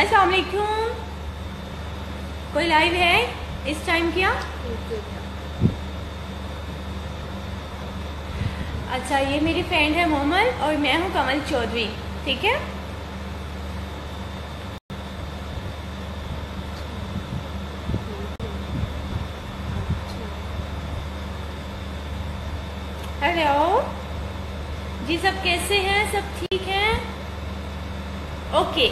अस्सलाम वालेकुम कोई लाइव है इस टाइम क्या? अच्छा ये मेरी फ्रेंड है मोहम्मद और मैं हूँ कमल चौधरी, ठीक है? हेलो जी सब कैसे हैं? सब ठीक? ओके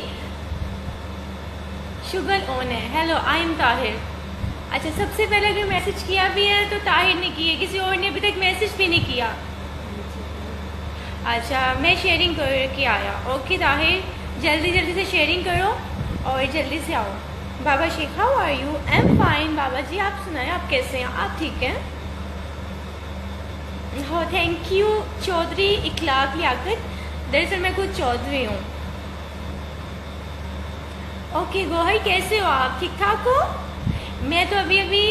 शुगर ऑन है हेलो आई एम ताहिर अच्छा सबसे पहले अगर मैसेज किया भी है तो ताहिर ने किया किसी और ने अभी तक मैसेज भी नहीं किया. अच्छा मैं शेयरिंग करके आया. ओके ताहिर जल्दी जल्दी से शेयरिंग करो और जल्दी से आओ. Baba Sheikh how are you I am fine Baba ji. आप सुनाए, आप कैसे हैं? आप ठीक हैं? हो थैंक यू चौधरी इखलाक लियाकत दरअसल मैं खुद चौधरी हूँ. ओके गोहर कैसे हो आप? ठीक ठाक हो? मैं तो अभी अभी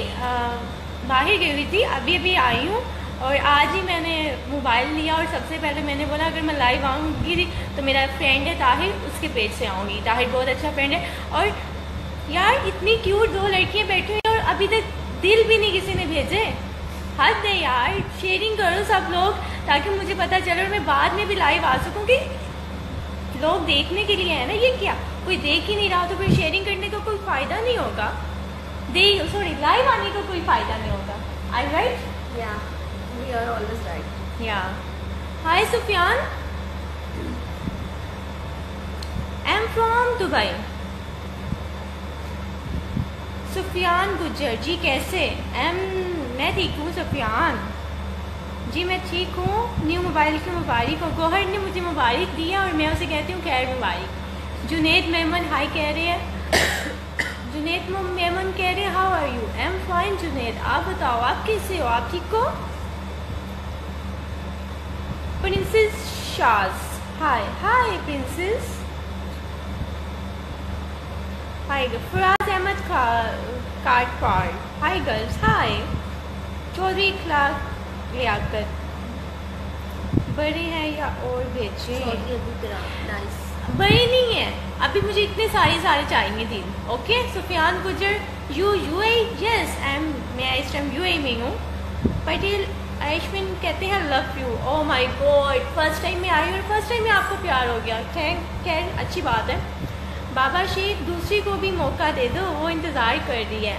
बाहर गई हुई थी, अभी अभी आई हूँ, और आज ही मैंने मोबाइल लिया, और सबसे पहले मैंने बोला, अगर मैं लाइव आऊँगी तो मेरा फ्रेंड है ताहिर, उसके पेज से आऊँगी। ताहिर बहुत अच्छा फ्रेंड है, और यार, इतनी क्यूट दो लड़कियाँ बैठी हुई और अभी तक दिल भी नहीं किसी ने भेजे। हद है यार शेयरिंग करो सब लोग, ताकि मुझे पता चले, और मैं बाद में भी लाइव आ सकूँ कि लोग देखने के लिए है ना, ये क्या? कोई देख ही नहीं रहा तो फिर शेयरिंग करने का कोई फ़ायदा नहीं होगा? दे सॉरी लाइव आने का कोई फ़ायदा नहीं होगा? आई राइट या वी आर ऑलवेज राइट या hi Sufiyan am from Dubai Sufiyan Gujjar ji कैसे? एम मैं ठीक हूँ सुफियान जी मैं ठीक हूँ. न्यू मोबाइल की मुबारक हो। गोहर ने मुझे मुबारक दिया और मैं उसे कहती हूँ खैर मुबारक। जुनेद मेमन हाय कह रहे हैं जुनेद मेमन कह रहे हैं how are you I am fine Junaid आप बताओ, आप कैसे हो? आप ठीक हो? Princess Shaz hi hi princess hi Faraz Ahmed Katpar hi girls hi Chaudhary Ikhlaq Liaquat. बड़े हैं या और भेजे बड़े नहीं है। अभी मुझे इतने सारे सारे चाहिए दिन okay Sufiyan Gujar you you I yes I am मैं इस टाइम यू में हूँ। पटेल आयुष्मिन कहते हैं love you oh my god first time में आई और फ़र्स्ट टाइम में आपको प्यार हो गया। थैंक खैर अच्छी बात है। बाबा शेख दूसरी को भी मौका दे दो वो इंतज़ार कर रही है।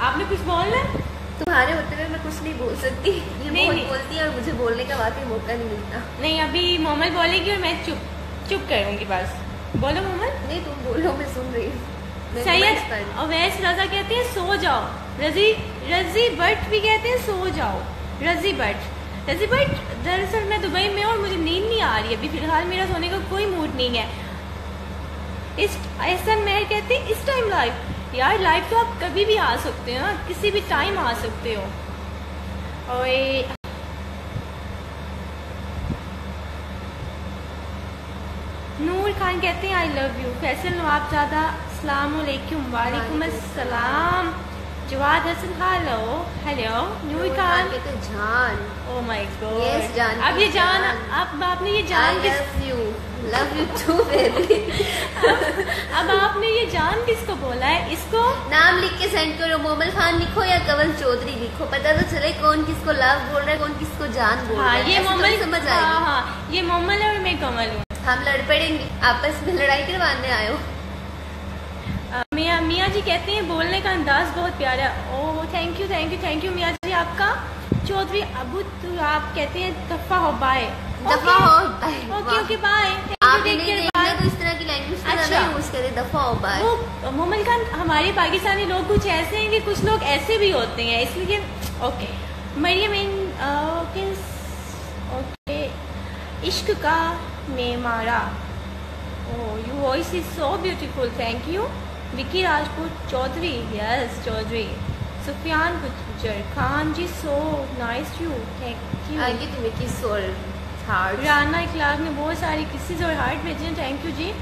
आपने कुछ बोलना? है तुम्हारे होते हुए मैं कुछ नहीं बोल सकती। ये नहीं, नहीं। बोलती है और मुझे बोलने का वाकई मौका नहीं मिलता। नहीं अभी मोमल बोलेगी और मैं चुप। चुप करूँगी बस। बोलो मोमल नहीं तुम बोलो मैं सुन रही हूँ। सैयद हूँ। अवैस रजा कहते हैं सो जाओ। रज़ी रज़ी भट्ट भी कहते हैं सो जाओ। रज़ी भट्ट। रज़ी भट्ट दरअसल मैं दुबई में हूँ और मुझे नींद नहीं आ रही। अभी फ़िलहाल मेरा सोने का कोई मूड नहीं है। इस एहसन मेहर कहते हैं इस टाइम लाइफ यार लाइफ तो आप कभी भी आ सकते हो ना किसी भी टाइम आ सकते हो। और नूर खान कहते हैं I love you Faisal Nawab ज़्यादा अलैक्म। वालेकुम अस्सलाम। Jawad Hasan hello hello Noor Khan. कहते हैं, जान। ओ माय गॉड जान अब ये जान जान। अब आपने ये जान kiss love you love you too baby अब आपने ये जान किसको बोला है? इसको? नाम लिख के सेंड करो। मोमल खान लिखो या कवल चौधरी लिखो? पता तो चले कौन किसको लव बोल रहा है कौन किसको जान बोल रहा हाँ। है ये तो मोमल समझ हाँ आएगी। हाँ ये मोमल है और मैं कमल हूँ। हम लड़ पड़ेंगे। आपस में लड़ाई करवाने आयो मियाँ मियाँ जी कहते हैं बोलने का अंदाज बहुत प्यारा ओह thank you thank you thank you मियाँ जी। आपका चौधरी अबू तो आप कहते हैं दफ़ा हो बाय दफ़ा हो बाय ओके ओके बाय तो इस तरह की लैंग्वेज अच्छा। अच्छा यूज़ करे दफ़ा हो बाय वो मोमल खान हमारे पाकिस्तानी लोग कुछ ऐसे हैं कि कुछ लोग ऐसे भी होते हैं इसलिए okay Mariam in okay okay इश्क का में मारा ओह you voice is so beautiful thank you Vicky Rajput Chaudhary yes Chaudhary. Sufiyan Gujar Khan ji so nice you thank you आगे तुम्हें की सोल हार्ट राना इखलाक ने बहुत सारी किसीज और हार्ट भेजे हैं। Thank you ji.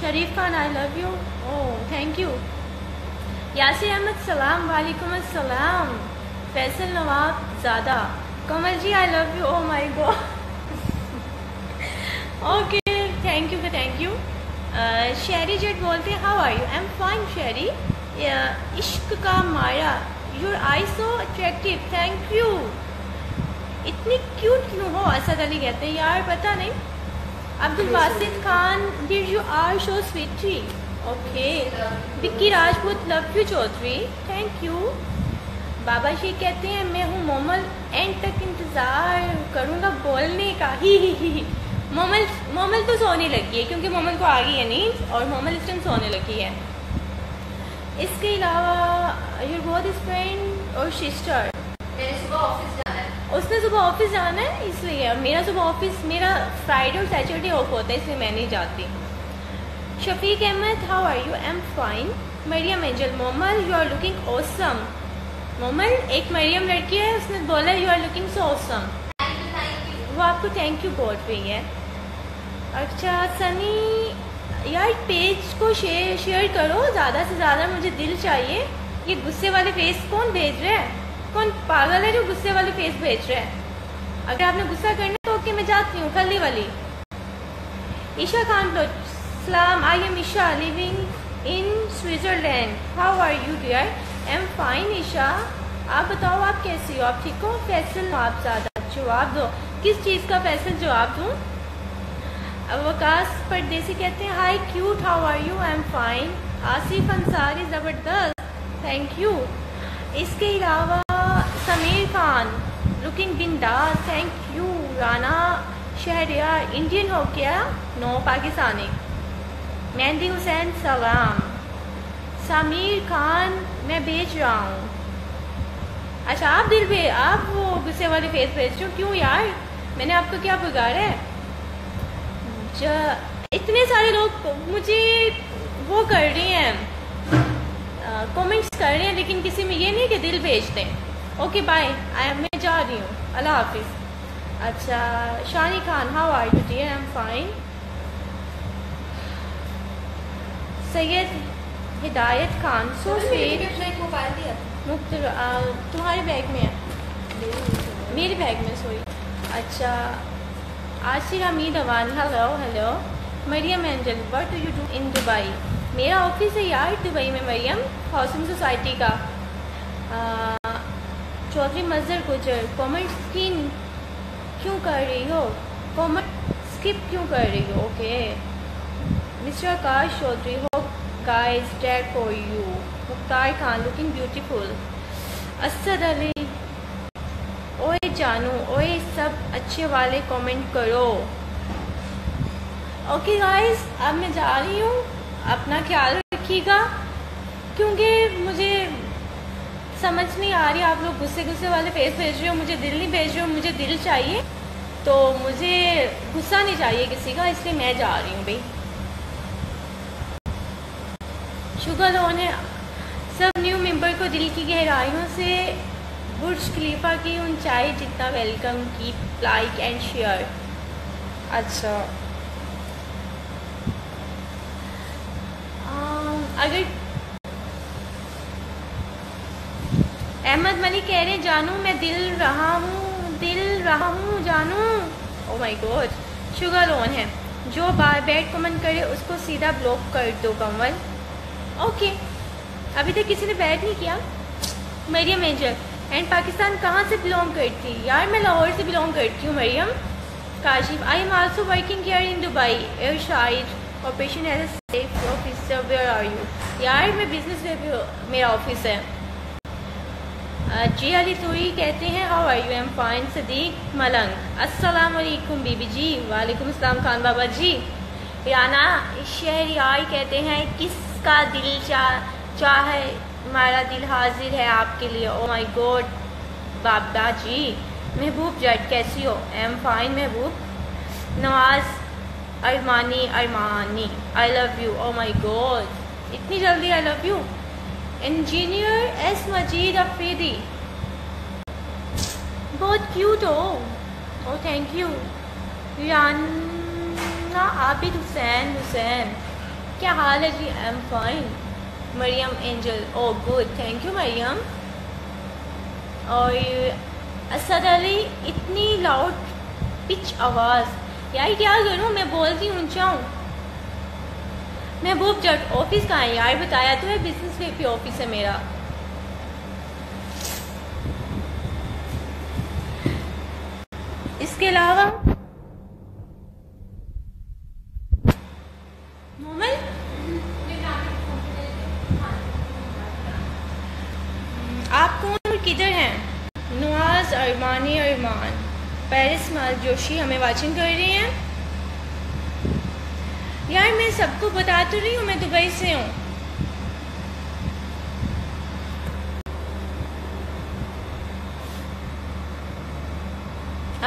Sharif Khan I love you oh thank you Yasir Ahmed सलाम वालेकुम अस्सलाम। फैसल नवाब ज़्यादा Kamal ji I love you oh my god okay thank you thank you Sheri Jet बोलते हैं how are you I am fine Sheri इश्क का माया your eye so attractive thank you इतनी cute क्यों हो? असद अली कहते हैं यार पता नहीं. Abdul Basit Khan did you are show sweetie okay Vicky Rajput love you Chaudhary. Thank you Baba ji कहते हैं मैं हूँ मोमल एंड तक इंतज़ार करूँगा बोलने का. ही ही ही। मोमल मोमल तो सोने लगी है क्योंकि मोमल को आ गई है नींद और मोमल इस टाइम सोने लगी है। इसके अलावा योर बोथ फ्रेंड और सिस्टर सुबह ऑफ़िस जाना है। उसने सुबह ऑफ़िस जाना है इसलिए मेरा सुबह ऑफ़िस मेरा फ्राइडे और सैटरडे ऑफ़ होता है इसलिए मैं नहीं जाती। Shafiq Ahmed how are you am fine Mariam Angel Momal you are looking awesome Momal एक मरियम लड़की है उसने बोला you are looking so you वो आपको थैंक यू बोल रही है। अच्छा सनी, यार पेज को शेयर शेयर करो। ज़्यादा से ज़्यादा मुझे दिल चाहिए। ये गुस्से वाले फेस कौन भेज रहा है? कौन पागल है जो गुस्से वाले फेस भेज रहा है? अगर आपने गुस्सा करना है तो ओके मैं जाती हूँ, खली वाली। ईशा खान लो सलाम I am Isha living in Switzerland how are you dear am fine Isha आप बताओ, आप कैसी हो? आप ठीक हो? फैसल आप ज़्यादा जवाब दो। किस चीज़ का फैसल जवाब दूँ? अवकाश परदेसी कहते हैं hi cute how are you I am fine Asif Ansari, ज़बरदस्त। थैंक यू इसके अलावा समीर खान लुकिंग बिंदास। Thank you Rana Shahryar Indian हो क्या नो पाकिस्तानी। मेहंदी हुसैन, सलाम। समीर खान, मैं भेज रहा हूँ। अच्छा आप दिल भे आप वो गुस्से वाले फेस भेज रहे हो? क्यों यार? मैंने आपको क्या बिगाड़ा है? इतने सारे लोग मुझे वो कर रही हैं कमेंट्स कर रहे हैं लेकिन किसी में ये नहीं कि दिल भेज दें। ओके बाय आई एम मैं जा रही हूँ। अल्लाह हाफिज़। अच्छा Shani Khan how are you D I am fine Syed Hidayat Khan so तुम्हारे बैग में है? मेरे बैग में सॉरी अच्छा Ashir Hameed Awan hello hello Mariam Angel what do you do in Dubai मेरा ऑफ़िस है यार दुबई में, मरियम हाउसिंग सोसाइटी का। चौधरी मजर गुजर कॉमेंट स्किन क्यों कर रही हो? कॉमेंट स्किप क्यों कर रही हो? ओके मिस्टर आकाश चौधरी हो guys dead for you Mukhtar Khan looking beautiful Asad Ali जानू, ओए, सब अच्छे वाले कमेंट करो। ओके गाइस अब मैं जा रही हूँ। अपना ख्याल रखिएगा, क्योंकि मुझे समझ नहीं आ रही, आप लोग गुस्से गुस्से वाले फेस भेज रहे हो, मुझे दिल नहीं भेज रहे हो, मुझे दिल चाहिए तो मुझे गुस्सा नहीं चाहिए किसी का, इसलिए मैं जा रही हूँ, भाई। शुगर लोन है सब न्यू मेंबर को दिल की गहराइयों से बुर्ज खलीफा की ऊंचाई जितना वेलकम की लाइक एंड शेयर अच्छा। अगर अहमद मलिक कह रहे जानू, मैं दिल रहा हूँ, दिल रहा हूँ, जानू। Oh my God sugar loan है। जो बार बैड कमेंट करे, उसको सीधा ब्लॉक कर दो कमल ओके अभी तक किसी ने बैड नहीं किया? मरियम एंजल एंड पाकिस्तान कहाँ से बिलोंग करती? यार, मैं लाहौर से बिलोंग करती हूँ, Mariam. Kashif I am also working care in Dubai air side operation as safe officer where are you यार, मैं बिज़नेस में मेरा ऑफ़िस है। जी अली तोई कहते हैं how are you am fine Sadiq Malang. अस्सलाम वालेकुम बीबी जी। वालेकुम अस्सलाम, खान बाबा जी। राना शहरियार कहते हैं, किसका दिल चाह चाहे हमारा दिल हाजिर है आपके लिए। ओ माई गॉड बाबा जी, महबूब जट कैसी हो? I am fine Mahboob. Nawaz, Armani Armani I love you oh my god इतनी जल्दी I love you engineer S Majid Afridi बहुत क्यूट हो। Oh thank you Rana Abid Hussain Hussain क्या हाल है जी? I am fine Mariam Angel oh good thank you Mariam और असद अली इतनी loud pitch आवाज़। यार, क्या करूँ? मैं बोलती हूँ चाहूँ मैं वो जट ऑफ़िस कहाँ है? यार, बताया तो है बिज़नेस वे पे ऑफ़िस है मेरा। इसके अलावा मोमल आप कौन और किधर हैं नवाज़ अरमानी अरमान पेरिस माल जोशी हमें वाचिंग कर रही हैं। यार, मैं सबको बता तो रही हूँ, मैं दुबई से हूँ।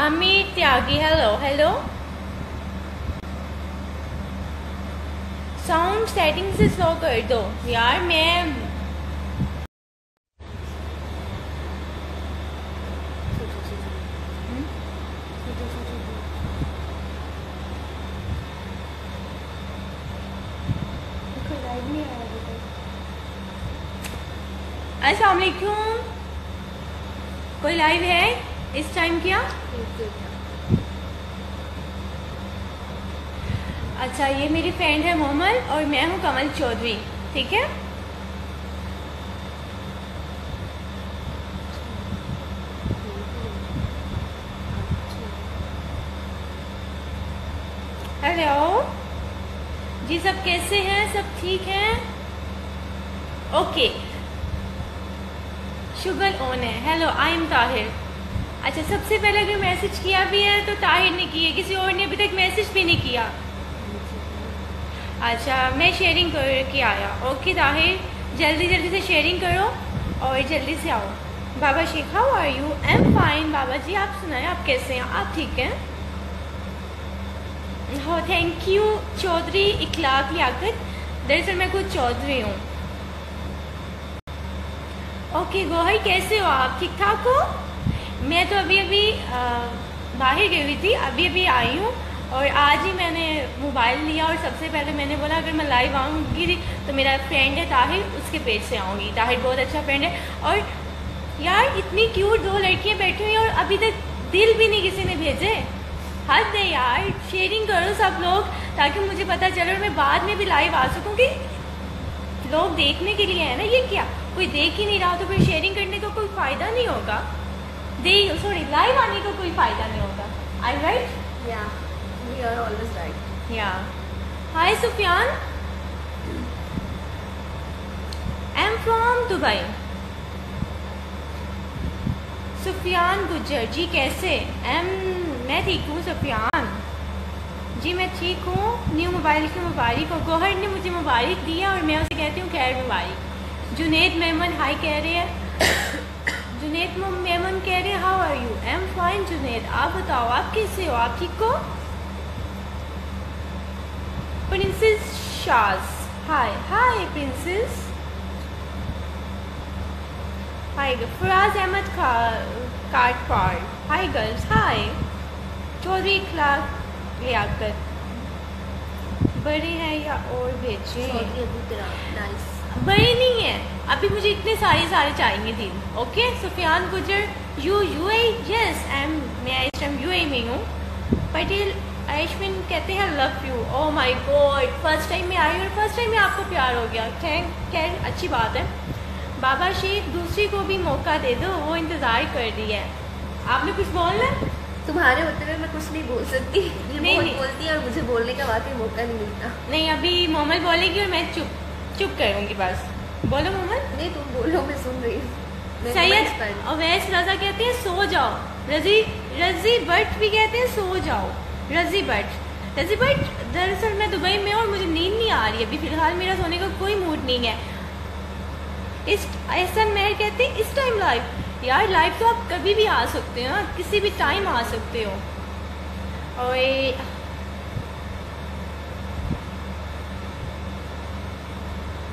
Amit Tyagi hello hello sound setting से स्लो कर दो। यार, मैं अस्सलाम वालेकुम कोई लाइव है? इस टाइम क्या? अच्छा ये मेरी फ्रेंड है मोहम्मद और मैं हूँ कमल चौधरी, ठीक है? हेलो जी, सब कैसे हैं? सब ठीक हैं? ओके शुगर ऑन है। हेलो आई एम ताहिर अच्छा सबसे पहले अगर मैसेज किया भी है तो ताहिर ने किया किसी और ने अभी तक मैसेज भी नहीं किया। अच्छा मैं शेयरिंग करके आया। ओके ताहिर जल्दी जल्दी से शेयरिंग करो और जल्दी से आओ। Baba Sheikh how are you I am fine Baba ji, आप सुनाए, आप कैसे हैं? आप ठीक हैं? हो थैंक यू चौधरी इखलाक लियाकत दरअसल मैं खुद चौधरी हूँ। ओके गोहर कैसे हो आप? ठीक ठाक हो? मैं तो अभी अभी बाहर गई हुई थी, अभी अभी आई हूँ और आज ही मैंने मोबाइल लिया और सबसे पहले मैंने बोला, अगर मैं लाइव आऊँगी तो मेरा फ्रेंड है ताहिर, उसके पेज से आऊँगी। ताहिर बहुत अच्छा फ्रेंड है और यार, इतनी क्यूट दो लड़कियाँ बैठी हुई और अभी तक दिल भी नहीं किसी ने भेजे। हद है यार शेयरिंग करो सब लोग, ताकि मुझे पता चले और मैं बाद में भी लाइव आ सकूँगी। लोग देखने के लिए है ना, ये क्या? कोई देख ही नहीं रहा तो फिर शेयरिंग करने का कोई फ़ायदा नहीं होगा। दे सॉरी लाइव आने का कोई फ़ायदा नहीं होगा। I right we are always right. या hi Sufiyan I am from Dubai Sufiyan Gujjar ji कैसे? एम मैं ठीक हूँ सुफियान जी मैं ठीक हूँ। न्यू मोबाइल की मुबारक हो। गोहर ने मुझे मुबारक दिया और मैं उसे कहती हूँ खैर मुबारक। जुनेद मेमन हाय कह रहे हैं जुनेद मेमन कह रहे हैं how are you I am fine Junaid आप बताओ, आप कैसे हो? आप ठीक हो? Princess Shaz hi hi princess hi Faraz Ahmed Katpar hi girls hi Chaudhary class Liaquat. बड़े हैं या और तेरा nice. बड़े नहीं है। अभी मुझे इतने सारे सारे चाहिए दिन okay Sufiyan Gujar you you I yes I am मैं इस टाइम यू में हूँ। पटेल आयुष्मिन कहते हैं love you oh my god first time में आई और फ़र्स्ट टाइम में आपको प्यार हो गया। थैंक खैर अच्छी बात है। बाबा शेख दूसरी को भी मौका दे दो वो इंतज़ार कर रही है। आपने कुछ बोलना तुम्हारे होते हुए मैं कुछ नहीं बोल सकती। ये नहीं, नहीं। बोलती है और मुझे बोलने का वाकई मौका नहीं मिलता। नहीं अभी मोमल बोलेगी और मैं चुप। चुप करूँगी बस बोलो मोमल नहीं तुम बोलो मैं सुन रही हूँ। सैयद हूँ। अवैस रजा कहते हैं सो जाओ। रज़ी रज़ी भट्ट भी कहते हैं सो जाओ। रज़ी भट्ट। रज़ी भट्ट दरअसल मैं दुबई में हूँ और मुझे नींद नहीं आ रही। अभी फ़िलहाल मेरा सोने का कोई मूड नहीं है। इस एहसन मेहर कहते हैं इस टाइम लाइव यार लाइव तो आप कभी भी आ सकते हो ना किसी भी टाइम आ सकते हो। और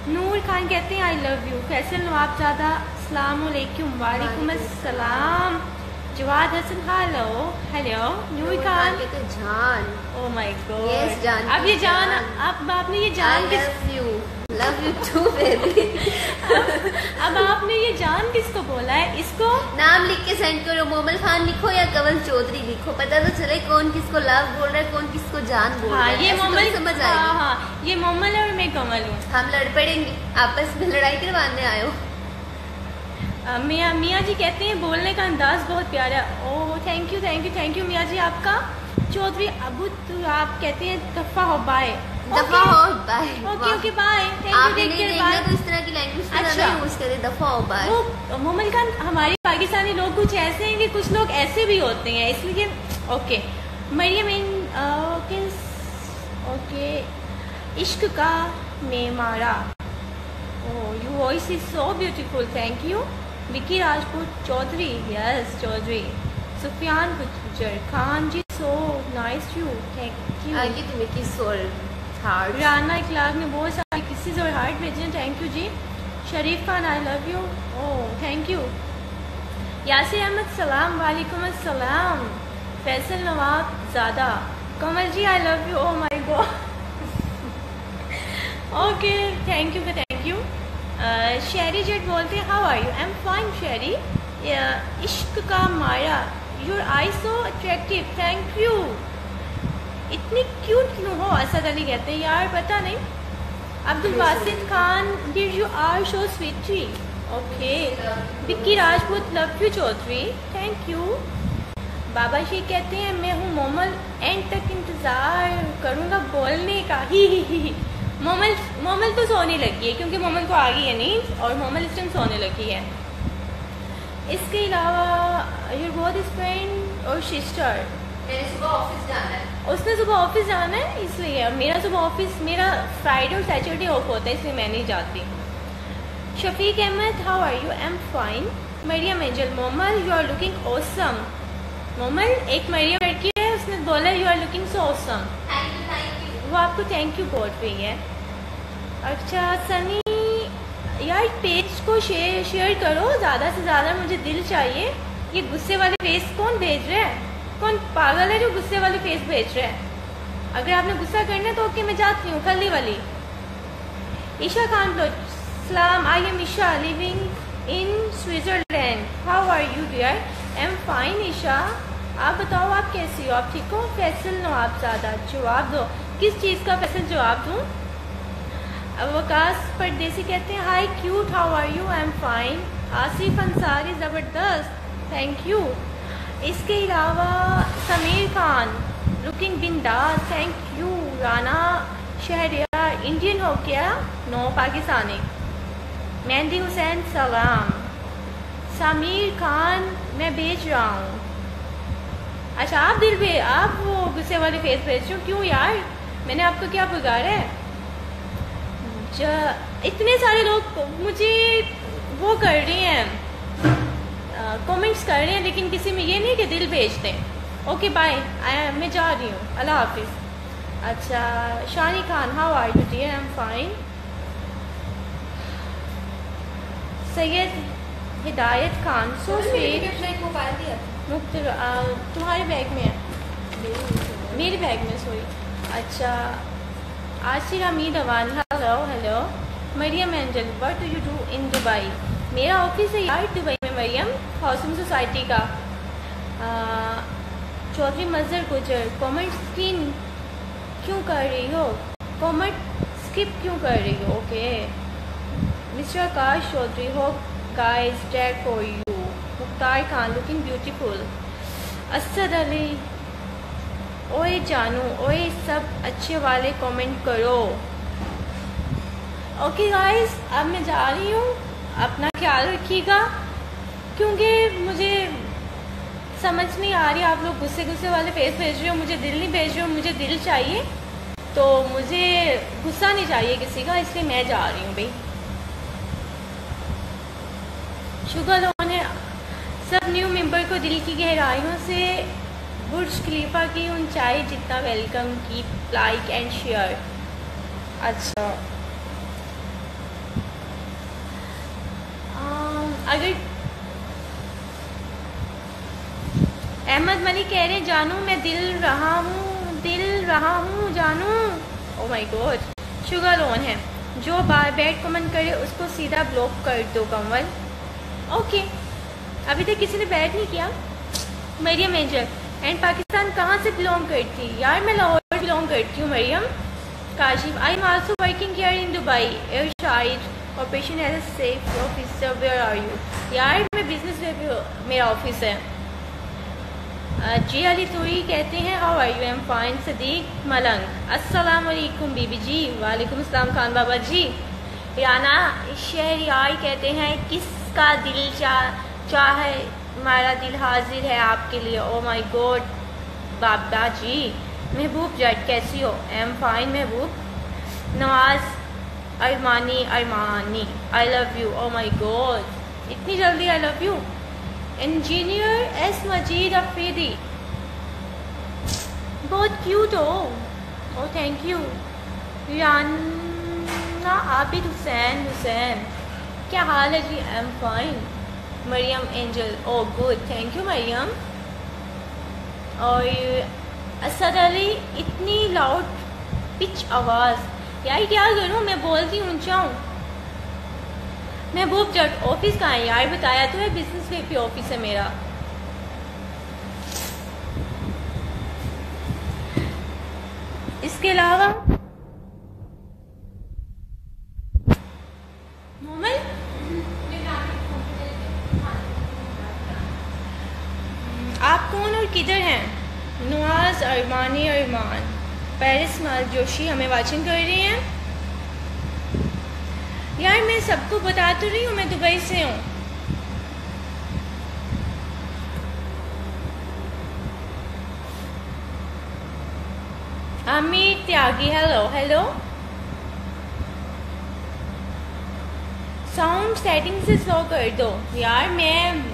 नूर खान कहते हैं I love you Faisal Nawab ज़्यादा अल्लाम वालेकुम वालेकुम। अस्सलाम। जवाद हसन हेलो हेलो नूर नूर खान के तो जान। ओ माय गॉड Yes, जान अब ये जान। अब आपने ये जान kiss love you love you too baby अब आपने ये जान किसको बोला है? इसको? नाम लिख के सेंड करो। मोमल खान लिखो या कंवल चौधरी लिखो। पता तो चले कौन किसको लव बोल रहा है कौन किसको जान बोल रहा हाँ है। ये तो मोमल समझ हाँ आएगी। हाँ ये मोमल है और मैं कमल हूँ। हम लड़ पड़ेंगे। आपस में लड़ाई करवाने आए हो। मियाँ मियाँ जी कहते हैं बोलने का अंदाज बहुत प्यारा है। ओह thank you thank you thank you मियाँ जी आपका? चौधरी अबू तो आप कहते हैं दफ़ा हो बाय दफ़ा हो bye okay okay bye thank you तो इस तरह की लैंग्वेज अच्छा। अच्छा यूज़ करे दफ़ा हो बाय वो मोमल खान हमारे पाकिस्तानी लोग कुछ ऐसे हैं कि कुछ लोग ऐसे भी होते हैं इसलिए okay Mariam in okay okay इश्क का मेमारा. ओह you voice is so beautiful thank you Vicky Rajput Chaudhary yes Chaudhary. Sufiyan Gujar Khan ji so nice you thank you आगे तुम्हें की सोल हार्ट राना इखलाक ने बहुत सारे किसी और हार्ट भेजे हैं thank you ji. Sharif Khan I love you oh thank you Yasir Ahmed सलाम वालेकुम अस्सलाम। फैसल नवाब ज़्यादा। Kamal ji I love you oh my god okay thank you you Sheri Jet बोलते हैं how are you I am fine Sheri इश्क का माया your eye so attractive thank you इतनी cute क्यों हो? असद अली कहते हैं, यार, पता नहीं. Abdul Basit Khan did you are show sweetie okay Vicky Rajput love you Chaudhary thank you Baba ji कहते हैं, मैं हूँ मोमल एंड तक इंतज़ार करूँगा बोलने का. ही ही ही ही। मोमल मोमल तो सोने लगी है क्योंकि मोमल को आ गई है नींद और मोमल इस टाइम सोने लगी है। इसके अलावा योर बोथ फ्रेंड और सिस्टर सुबह ऑफ़िस जाना है। उसने सुबह ऑफ़िस जाना है इसलिए और मेरा सुबह ऑफ़िस मेरा फ्राइडे और सैटरडे ऑफ़ होता है इसलिए मैं नहीं जाती। Shafiq Ahmed how are you I am fine Mariam Angel Momal you are looking awesome Momal एक मरियम लड़की है उसने बोला you are looking so awesome वो आपको थैंक यू बोल रही है। अच्छा सनी, यार पेज को शेयर शेयर करो, ज़्यादा से ज़्यादा मुझे दिल चाहिए। ये गुस्से वाले फेस कौन भेज रहा है? कौन पागल है जो गुस्से वाले फेस भेज रहा है? अगर आपने गुस्सा करना है तो ओके, मैं जाती हूँ खली वाली। ईशा खान सलाम, I am Isha living in Switzerland how are you dear I am fine Isha. आप बताओ, आप कैसी हो? आप ठीक हो? फैसल नो आप ज़्यादा। जवाब दो। किस चीज़ का फैसल जवाब दूँ? अवकाश परदेसी कहते हैं hi cute how are you I am fine Asif Ansari, ज़बरदस्त। थैंक यू इसके अलावा समीर खान लुकिंग बिंदास। Thank you Rana Shahryar Indian हो क्या नो पाकिस्तानी। मेहंदी हुसैन, सलाम। समीर खान, मैं भेज रहा हूँ। अच्छा आप दिल भे आप वो गुस्से वाले फेस भेज रहे हो? क्यों यार? मैंने आपको क्या बिगाड़ा है? इतने सारे लोग मुझे वो कर रहे हैं कमेंट्स कर रहे हैं लेकिन किसी में ये नहीं कि दिल भेज दें। ओके बाय आई मैं जा रही हूँ। अल्लाह हाफिज़। अच्छा Shani Khan how are you dear I am fine Syed Hidayat Khan so sweet mobile दिया तुम्हारे बैग में है। मेरे बैग में सॉरी अच्छा Asir Hameed Awan hello hello Mariam Angel what do you do in Dubai मेरा office है यार दुबई में, मरियम हाउसिंग सोसाइटी का। चौधरी मजहर गुजर कमेंट स्क्रीन क्यों कर रही हो? कमेंट स्किप क्यों कर रही हो? ओके मिस्टर आकाश चौधरी हो guys tag for you Mukhtar Khan looking beautiful Asad Ali ओए जानू, ओए सब अच्छे वाले कमेंट करो। ओके गाइस अब मैं जा रही हूँ। अपना ख्याल रखिएगा, क्योंकि मुझे समझ नहीं आ रही, आप लोग गुस्से गुस्से वाले फेस भेज रहे हो, मुझे दिल नहीं भेज रहे हो, मुझे दिल चाहिए तो मुझे गुस्सा नहीं चाहिए किसी का, इसलिए मैं जा रही हूँ, भाई। शुगर लोगों ने सब न्यू मेंबर को दिल की गहराइयों से बुर्ज खलीफा की ऊंचाई जितना वेलकम की लाइक एंड शेयर अच्छा। अगर अहमद मलिक कह रहे जानू मैं दिल रहा हूँ, दिल रहा हूँ, जानू। Oh my God sugar on है। जो बार बैड कमेंट करे, उसको सीधा ब्लॉक कर दो कमल ओके अभी तक किसी ने बैड नहीं किया? मरियम एंजल एंड पाकिस्तान कहाँ से बिलोंग करती? यार, मैं लाहौर बिलोंग करती हूँ, Mariam. Kashif I am also working care in Dubai airside operation as a safe officer where are you यार, मैं बिज़नेस में मेरा ऑफ़िस है। जी अली तोरी कहते हैं how are you am fine Sadiq Malang अस्सलाम वालेकुम बीबी जी। वालेकुम अस्सलाम, खान बाबा जी। राना शहरियार कहते हैं, किसका दिल चाह चाहे हमारा दिल हाजिर है आपके लिए। Oh my god Baba ji, Mehboob Jatt कैसी हो? I am fine Mehboob. Nawaz, Armani Armani I love you oh my god इतनी जल्दी I love you engineer S Majid Afridi बहुत क्यूट हो। Oh thank you Rana Abid Hussain Hussain क्या हाल है जी? I am fine Mariam Angel oh good thank you Mariam और असद अली इतनी loud pitch आवाज़। यार, क्या करूँ? मैं बोलती ऊँचा हूँ महबूब जट ऑफ़िस कहाँ है यार? बताया तो है बिज़नेस वे पे ऑफ़िस है मेरा। इसके अलावा आप कौन और किधर हैं Nawaz Armani Armaan Paris mall Joshi हमें वाचिंग कर रही हैं। यार, मैं सबको बता तो रही हूँ, मैं दुबई से हूँ। Amit Tyagi hello hello sound setting से स्लो कर दो। यार, मैं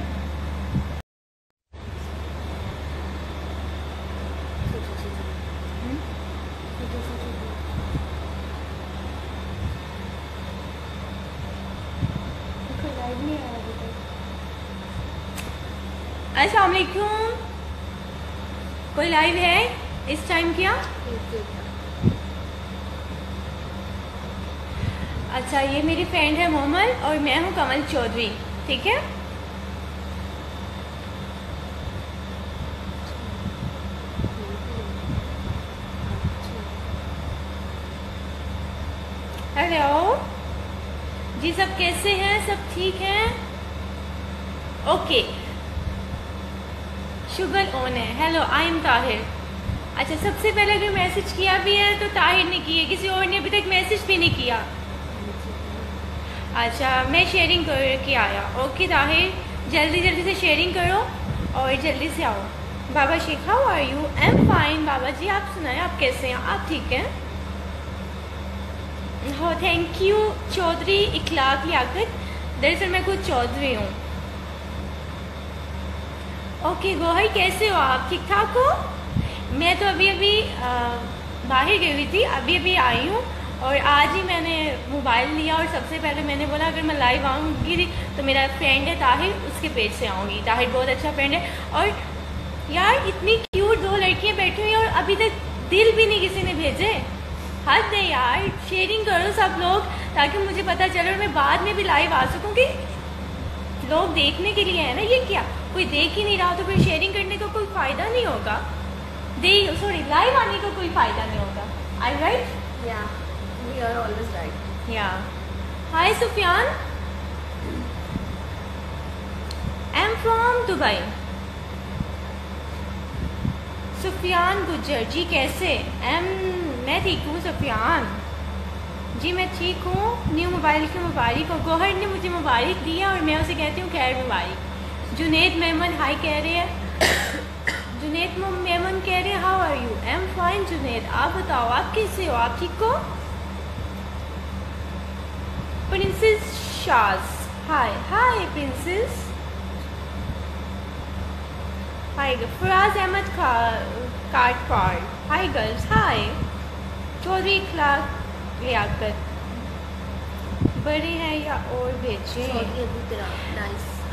असलकुम कोई लाइव है? इस टाइम क्या? अच्छा ये मेरी फ्रेंड है मोहम्मद और मैं हूँ कमल चौधरी, ठीक है? हेलो जी, सब कैसे हैं? सब ठीक हैं? ओके शुगर ऑन है। हेलो आई एम ताहिर अच्छा सबसे पहले अगर मैसेज किया भी है तो ताहिर ने किया किसी और ने अभी तक मैसेज भी नहीं किया। अच्छा मैं शेयरिंग करके आया। ओके ताहिर जल्दी जल्दी से शेयरिंग करो और जल्दी से आओ। Baba Sheikh how are you I am fine Baba ji, आप सुनाए, आप कैसे हैं? आप ठीक हैं? हो थैंक यू चौधरी इखलाक लियाकत दरअसल मैं खुद चौधरी हूँ। ओके गोहर कैसे हो आप? ठीक ठाक हो? मैं तो अभी अभी बाहर गई हुई थी, अभी अभी आई हूँ और आज ही मैंने मोबाइल लिया और सबसे पहले मैंने बोला, अगर मैं लाइव आऊँगी तो मेरा फ्रेंड है ताहिर, उसके पेज से आऊँगी। ताहिर बहुत अच्छा फ्रेंड है और यार, इतनी क्यूट दो लड़कियाँ बैठी हुई और अभी तक दिल भी नहीं किसी ने भेजे। हद है यार शेयरिंग करो सब लोग ताकि मुझे पता चले और मैं बाद में भी लाइव आ सकूँ कि लोग देखने के लिए है ना, ये क्या? कोई देख ही नहीं रहा तो फिर शेयरिंग करने का कोई फ़ायदा नहीं होगा। दे सॉरी लाइव आने का कोई फ़ायदा नहीं होगा। आई राइट या वी आर ऑलवेज राइट या hi Sufiyan I am from Dubai Sufiyan Gujjar ji कैसे? एम मैं ठीक हूँ सुफियान जी मैं ठीक हूँ। न्यू मोबाइल की मुबारक हो। गोहर ने मुझे मुबारक दिया और मैं उसे कहती हूँ खैर मुबारक। जुनेद मेमन हाई कह रहे हैं जुनेद मेमन कह रहे हैं how are you I am fine Junaid आप बताओ, आप कैसे हो? आप ठीक हो? Princess Shaz hi hi princess hi Faraz Ahmed card card hi girls hi Chaudhary Khalaq Liaquat. बड़े हैं या और भेजे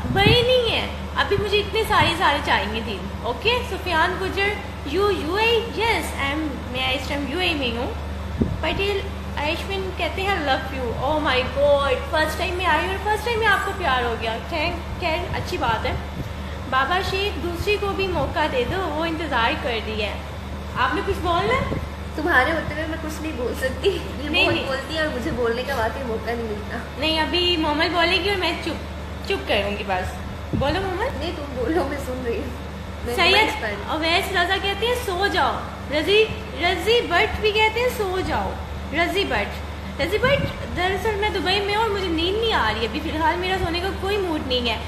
नाइस नहीं है। अभी मुझे इतने सारे सारे चाहिए थे। Okay Sufiyan Gujjar you you I yes I am मैं इस टाइम यू में हूँ। पटेल आयुष्मिन कहते हैं love you oh my god first time में आई और फ़र्स्ट टाइम में आपको प्यार हो गया। थैंक खैर अच्छी बात है। बाबा शेख दूसरी को भी मौका दे दो वो इंतज़ार कर रही है। आपने कुछ बोलना है तुम्हारे होते हुए मैं कुछ नहीं बोल सकती। ये नहीं, नहीं। बोलती है और मुझे बोलने का वाकई मौका नहीं मिलता। नहीं अभी मोहम्मद बोलेगी और मैं चुप। चुप करूँगी बस बोलो मोमल नहीं तुम बोलो मैं सुन रही हूँ। सैयद अवैस रजा कहते हैं सो जाओ। रज़ी रज़ी भट्ट भी कहते हैं सो जाओ। रज़ी भट्ट। रज़ी भट्ट दरअसल मैं दुबई में और मुझे नींद नहीं आ रही है अभी। फ़िलहाल मेरा सोने का कोई मूड नहीं है।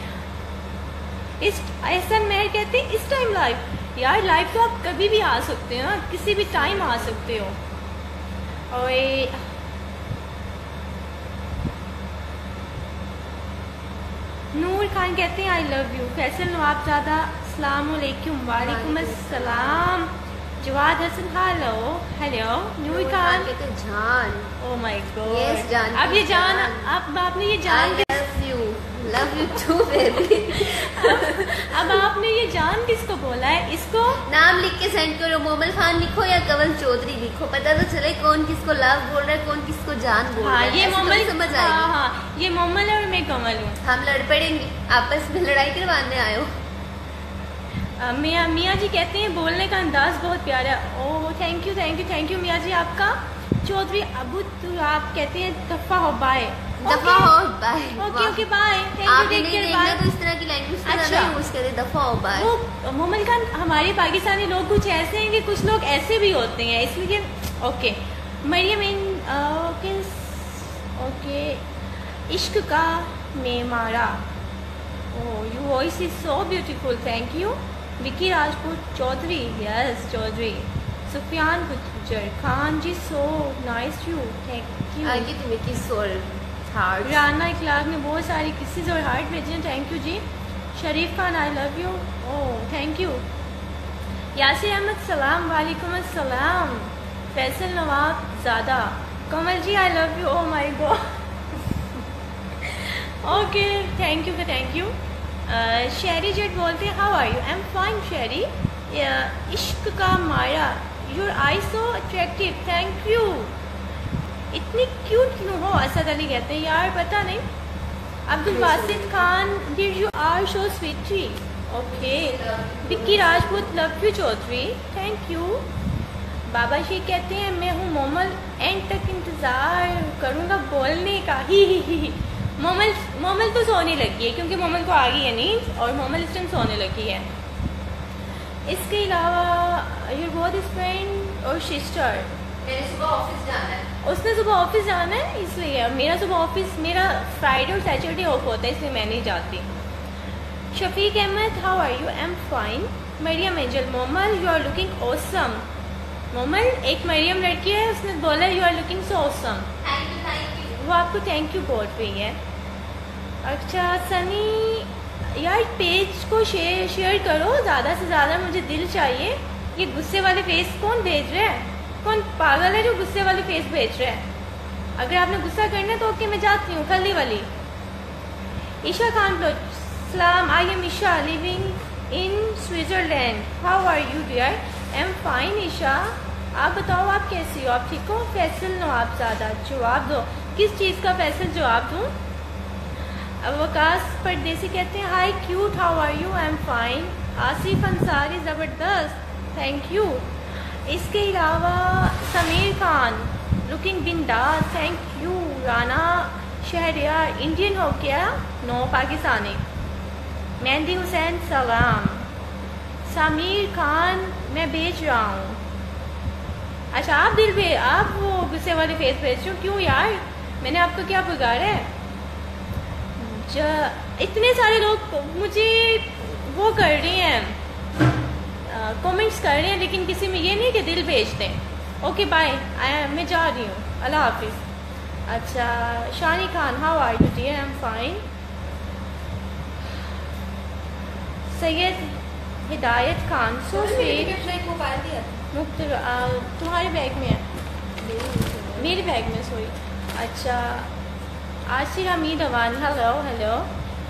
इस ऐसा मैं कहते हैं इस टाइम लाइफ यार लाइफ तो आप कभी भी आ सकते हो ना किसी भी टाइम आ सकते हो। और नूर खान कहते हैं I love you Faisal Nawab ज़्यादा अस्सलामुअलैकुम वालेकुम अस्सलाम। जवाद हसन हेलो हेलो नूर खान कहते जान। ओ माय गॉड अब ये जान जान। अब आपने ये जान लव यू टू बेबी अब आपने ये जान किसको बोला है? इसको? नाम लिख के सेंड करो। मोमल खान लिखो या कंवल चौधरी लिखो। पता तो चले कौन किसको लव बोल रहा है कौन किसको जान बोल रहा हाँ। है ये मोमल समझ हाँ आएगी। हाँ ये मोमल है और मैं कमल हूँ। हम लड़ पड़ेंगे। आपस में लड़ाई करवाने आयो। हो मियाँ मियाँ जी कहते हैं बोलने का अंदाज बहुत प्यारा। है ओह thank you thank you thank you मियाँ जी आपका। चौधरी अबू तो आप कहते हैं तफा हो। बाय दफ़ा हो bye okay okay bye thank you take care bye तो इस तरह की लैंग्वेज अच्छा। यूज़ करे दफ़ा हो बाय वो मोमन खान हमारे पाकिस्तानी लोग कुछ ऐसे हैं कि कुछ लोग ऐसे भी होते हैं इसलिए okay Mariam in okay okay इश्क का मेमारा. ओह you voice is so beautiful thank you Vicky Rajput Chaudhary. Yes Chaudhary. Sufiyan Gujjar Khan ji so nice you thank you आगे तुम्हें किस सोल हार्ट राना इखलाक ने बहुत सारी किस्सेज और हार्ट भेजे हैं thank you ji. Sharif Khan I love you oh thank you Yasir Ahmed, सलाम, वालेकुम अस्सलाम। फैसल नवाब, ज़्यादा। Kamal ji I love you oh my god okay thank you thank you Sherry Jatt बोलते हैं how are you I am fine Sherry इश्क का माया। Your eye so attractive thank you इतनी cute क्यों हो? असद अली कहते। हैं यार, पता नहीं। Abdul Basit Khan did you are show sweety okay Vicky Rajput love you Chaudhary. Thank you Baba Sheikh कहते हैं, मैं हूँ मोमल। एंड तक इंतज़ार करूँगा बोलने का। ही ही ही। मोमल मोमल तो सोने लगी है, क्योंकि मोमल को आ गई है नींद और मोमल इस टाइम सोने लगी है। इसके अलावा योर बोथ फ्रेंड और सिस्टर मैंने सुबह ऑफ़िस जाना है। उसने सुबह ऑफ़िस जाना है इसलिए मेरा सुबह ऑफ़िस मेरा फ्राइडे और सैटरडे ऑफ़ होता है इसलिए मैं नहीं जाती। Shafiq Ahmed how are you I am fine Mariam Angel Momal you are looking awesome Momal एक मरियम लड़की है उसने बोला you are looking so awesome thank you thank you वो आपको थैंक यू बोल रही है। अच्छा सनी यार पेज को शेयर शेयर करो ज़्यादा से ज़्यादा मुझे दिल चाहिए। ये गुस्से वाले फेस कौन भेज रहा है? कौन पागल है जो गुस्से वाली फेस भेज रहा है? अगर आपने गुस्सा करना है तो ओके, मैं जाती हूँ कल वाली। ईशा खान सलाम। I am Isha living in Switzerland how are you dear I am fine Isha. आप बताओ, आप कैसी हो? आप ठीक हो? फैसल लो आप ज़्यादा। जवाब दो। किस चीज़ का फैसल जवाब दूँ? अवकाश परदेसी कहते हैं hi cute how are you I am fine Asif Ansari, ज़बरदस्त। थैंक यू इसके अलावा समीर खान लुकिंग बिंदास thank you, Rana, Shahryar, Indian हो क्या नो पाकिस्तानी। मेहंदी हुसैन, सलाम। समीर खान, मैं भेज रहा हूँ। अच्छा आप दिल भे आप वो गुस्से वाले फेस भेज रहे क्यों यार? मैंने आपको क्या बिगाड़ा है? इतने सारे लोग, मुझे वो कर रहे हैं। कमेंट्स कर रहे हैं लेकिन किसी में ये नहीं कि दिल भेज दें। ओके बाय आई मैं जा रही हूँ। अल्लाह हाफिज़। अच्छा Shani Khan how are you dear I am fine Syed Hidayat Khan so sweet mobile तुम्हारे बैग में है। मेरे बैग में सॉरी अच्छा Ashir Hameed Awan hello hello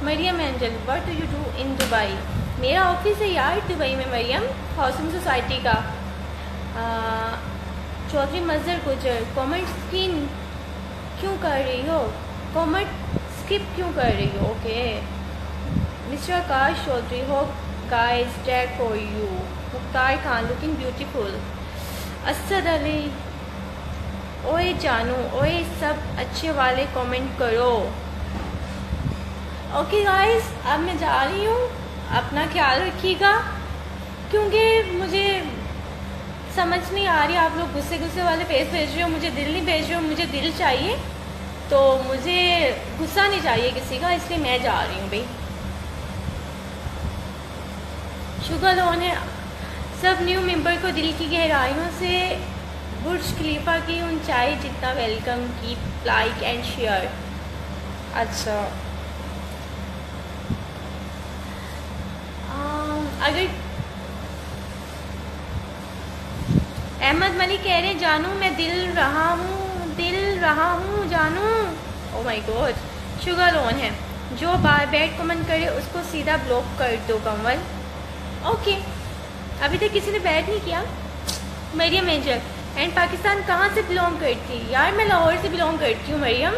Mariam Angel what do you do in Dubai मेरा office है यार Dubai में, मरियम हाउसिंग सोसाइटी का। चौधरी मजर गुजर कॉमेंट स्किन क्यों कर रही हो? कॉमेंट स्किप क्यों कर रही हो? ओके मिस्टर आकाश चौधरी हो guys dead for you Mukhtar Khan looking beautiful Asad Ali ओए जानू, ओए सब अच्छे वाले कमेंट करो। ओके गाइस अब मैं जा रही हूँ। अपना ख्याल रखिएगा, क्योंकि मुझे समझ नहीं आ रही, आप लोग गुस्से गुस्से वाले फेस भेज रहे हो, मुझे दिल नहीं भेज रहे हो, मुझे दिल चाहिए तो मुझे गुस्सा नहीं चाहिए किसी का, इसलिए मैं जा रही हूँ भाई। शुगर लोन है, सब न्यू मेंबर को दिल की गहराइयों से बुर्ज खलीफा की ऊंचाई जितना वेलकम की लाइक एंड शेयर अच्छा। अगर अहमद मलिक कह रहे जानू मैं दिल रहा हूँ, दिल रहा हूँ, जानू। Oh my God sugar on है। जो बार बैड कमेंट करे, उसको सीधा ब्लॉक कर दो कमल ओके अभी तक किसी ने बैड नहीं किया। मरियम एंजल एंड पाकिस्तान कहाँ से बिलोंग करती? यार, मैं लाहौर से बिलोंग करती हूँ, Mariam.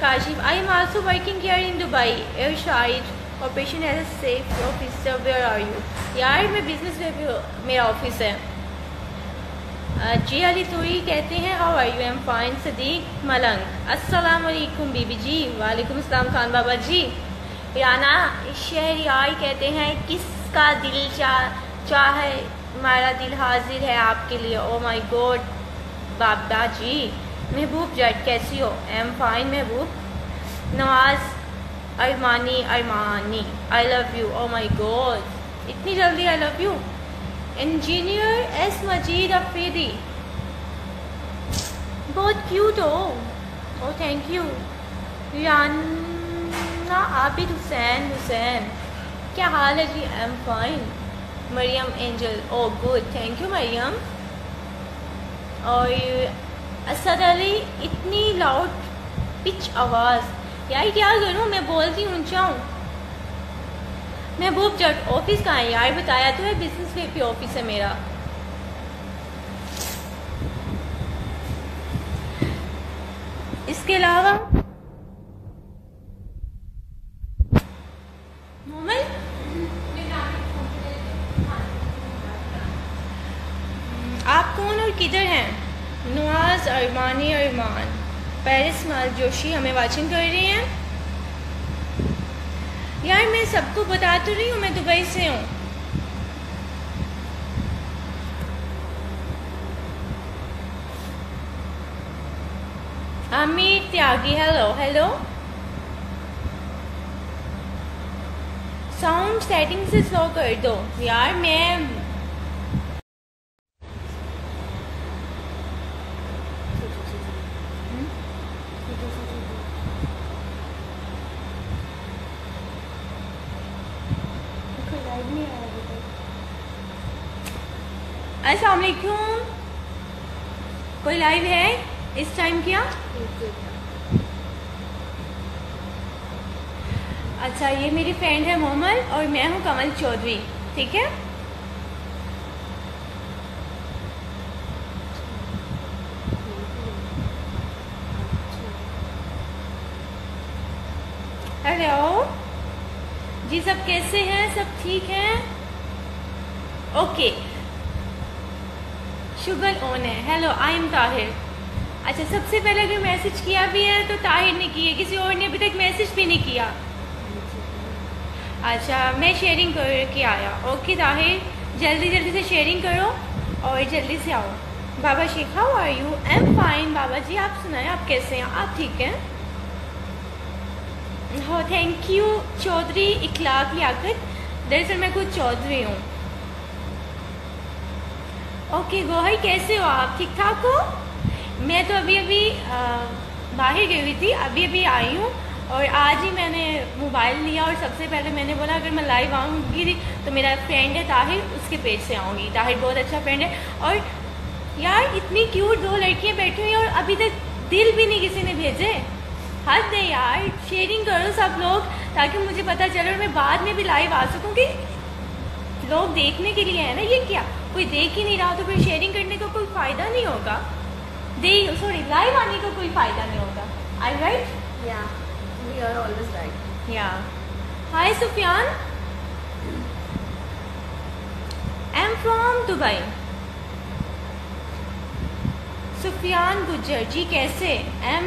Kashif I am also working care in Dubai airside operation as a safe officer where are you यार मैं बिज़नेस में मेरा ऑफ़िस है। जी अली तोई कहते हैं how are you am fine Sadiq Malang. अस्सलाम वालेकुम, बीबी जी। वालेकुम अस्सलाम, खान बाबा जी। राना शहरियार कहते हैं, किसका दिल चाह चाहे हमारा दिल हाजिर है आपके लिए। Oh my god Baba ji. Mehboob Jatt, कैसी हो? I am fine Mehboob. Nawaz Armani Armani I love you oh my god इतनी जल्दी I love you engineer S Majid Afridi बहुत क्यूट हो. Oh thank you Rana Abid Hussain Hussain क्या हाल है जी? I am fine Mariam Angel oh good thank you Mariam और असद अली इतनी loud pitch आवाज़. यार क्या करूँ? मैं बोलती हूँ महबूब जट ऑफ़िस कहाँ है? यार, बताया तो है बिज़नेस वे पे ऑफ़िस है मेरा। इसके अलावा आप कौन और किधर हैं? Nawaz, Armani, Armaan. Paris mall Joshi हमें वाचिंग कर रही हैं। यार, मैं सबको बता तो रही हूँ, मैं दुबई से हूँ। Amit Tyagi hello hello sound setting से स्लो कर दो। यार, मैं असलकुम कोई लाइव है? इस टाइम क्या? अच्छा ये मेरी फ्रेंड है मोहम्मद और मैं हूँ कमल चौधरी, ठीक है? हेलो जी सब कैसे हैं? सब ठीक हैं? ओके शुगर ऑन है। हेलो आई एम ताहिर अच्छा सबसे पहले अगर मैसेज किया भी है तो ताहिर ने किया किसी और ने अभी तक मैसेज भी नहीं किया। अच्छा मैं शेयरिंग करके आया। ओके ताहिर जल्दी जल्दी से शेयरिंग करो और जल्दी से आओ। Baba Sheikh how are you I am fine Baba ji, आप सुनाए, आप कैसे हैं? आप ठीक हैं? हो थैंक यू चौधरी इखलाक लियाकत दरअसल मैं खुद चौधरी हूँ। ओके गोहर कैसे हो आप? ठीक ठाक हो? मैं तो अभी अभी बाहर गई हुई थी। अभी अभी आई हूँ और आज ही मैंने मोबाइल लिया और सबसे पहले मैंने बोला, अगर मैं लाइव आऊँगी तो मेरा फ्रेंड है ताहिर, उसके पेज से आऊँगी। ताहिर बहुत अच्छा फ्रेंड है और यार, इतनी क्यूट दो लड़कियाँ बैठी हुई और अभी तक दिल भी नहीं किसी ने भेजे। हद है यार शेयरिंग करो सब लोग ताकि मुझे पता चले और मैं बाद में भी लाइव आ सकूँ कि लोग देखने के लिए है ना, ये क्या? कोई देख ही नहीं रहा तो फिर शेयरिंग करने का कोई फ़ायदा नहीं होगा। दे सॉरी लाइव आने का कोई फ़ायदा नहीं होगा। I right always right. या hi Sufiyan I am from Dubai Sufiyan Gujjar ji कैसे? एम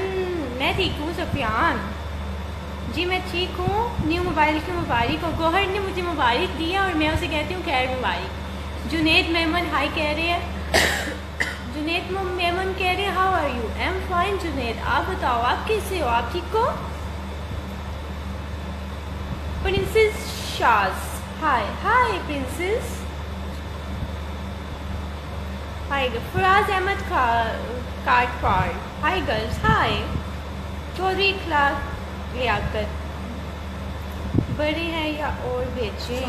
मैं ठीक हूँ सुफियान जी मैं ठीक हूँ। न्यू मोबाइल की मुबारक हो। गोहर ने मुझे मुबारक दिया और मैं उसे कहती हूँ खैर मुबारक। जुनेद मेमन हाय कह रहे हैं जुनेद मेमन कह रहे हैं how are you I am fine Junaid आप बताओ आप कैसे हो आप ठीक हो Princess Shaz. Hi. Hi, Princess. Hi, Faraz Ahmed Kartpar. Hi, girls. Hi. Chaudhary Ikhlaq Liaquat बड़े हैं या और बेचे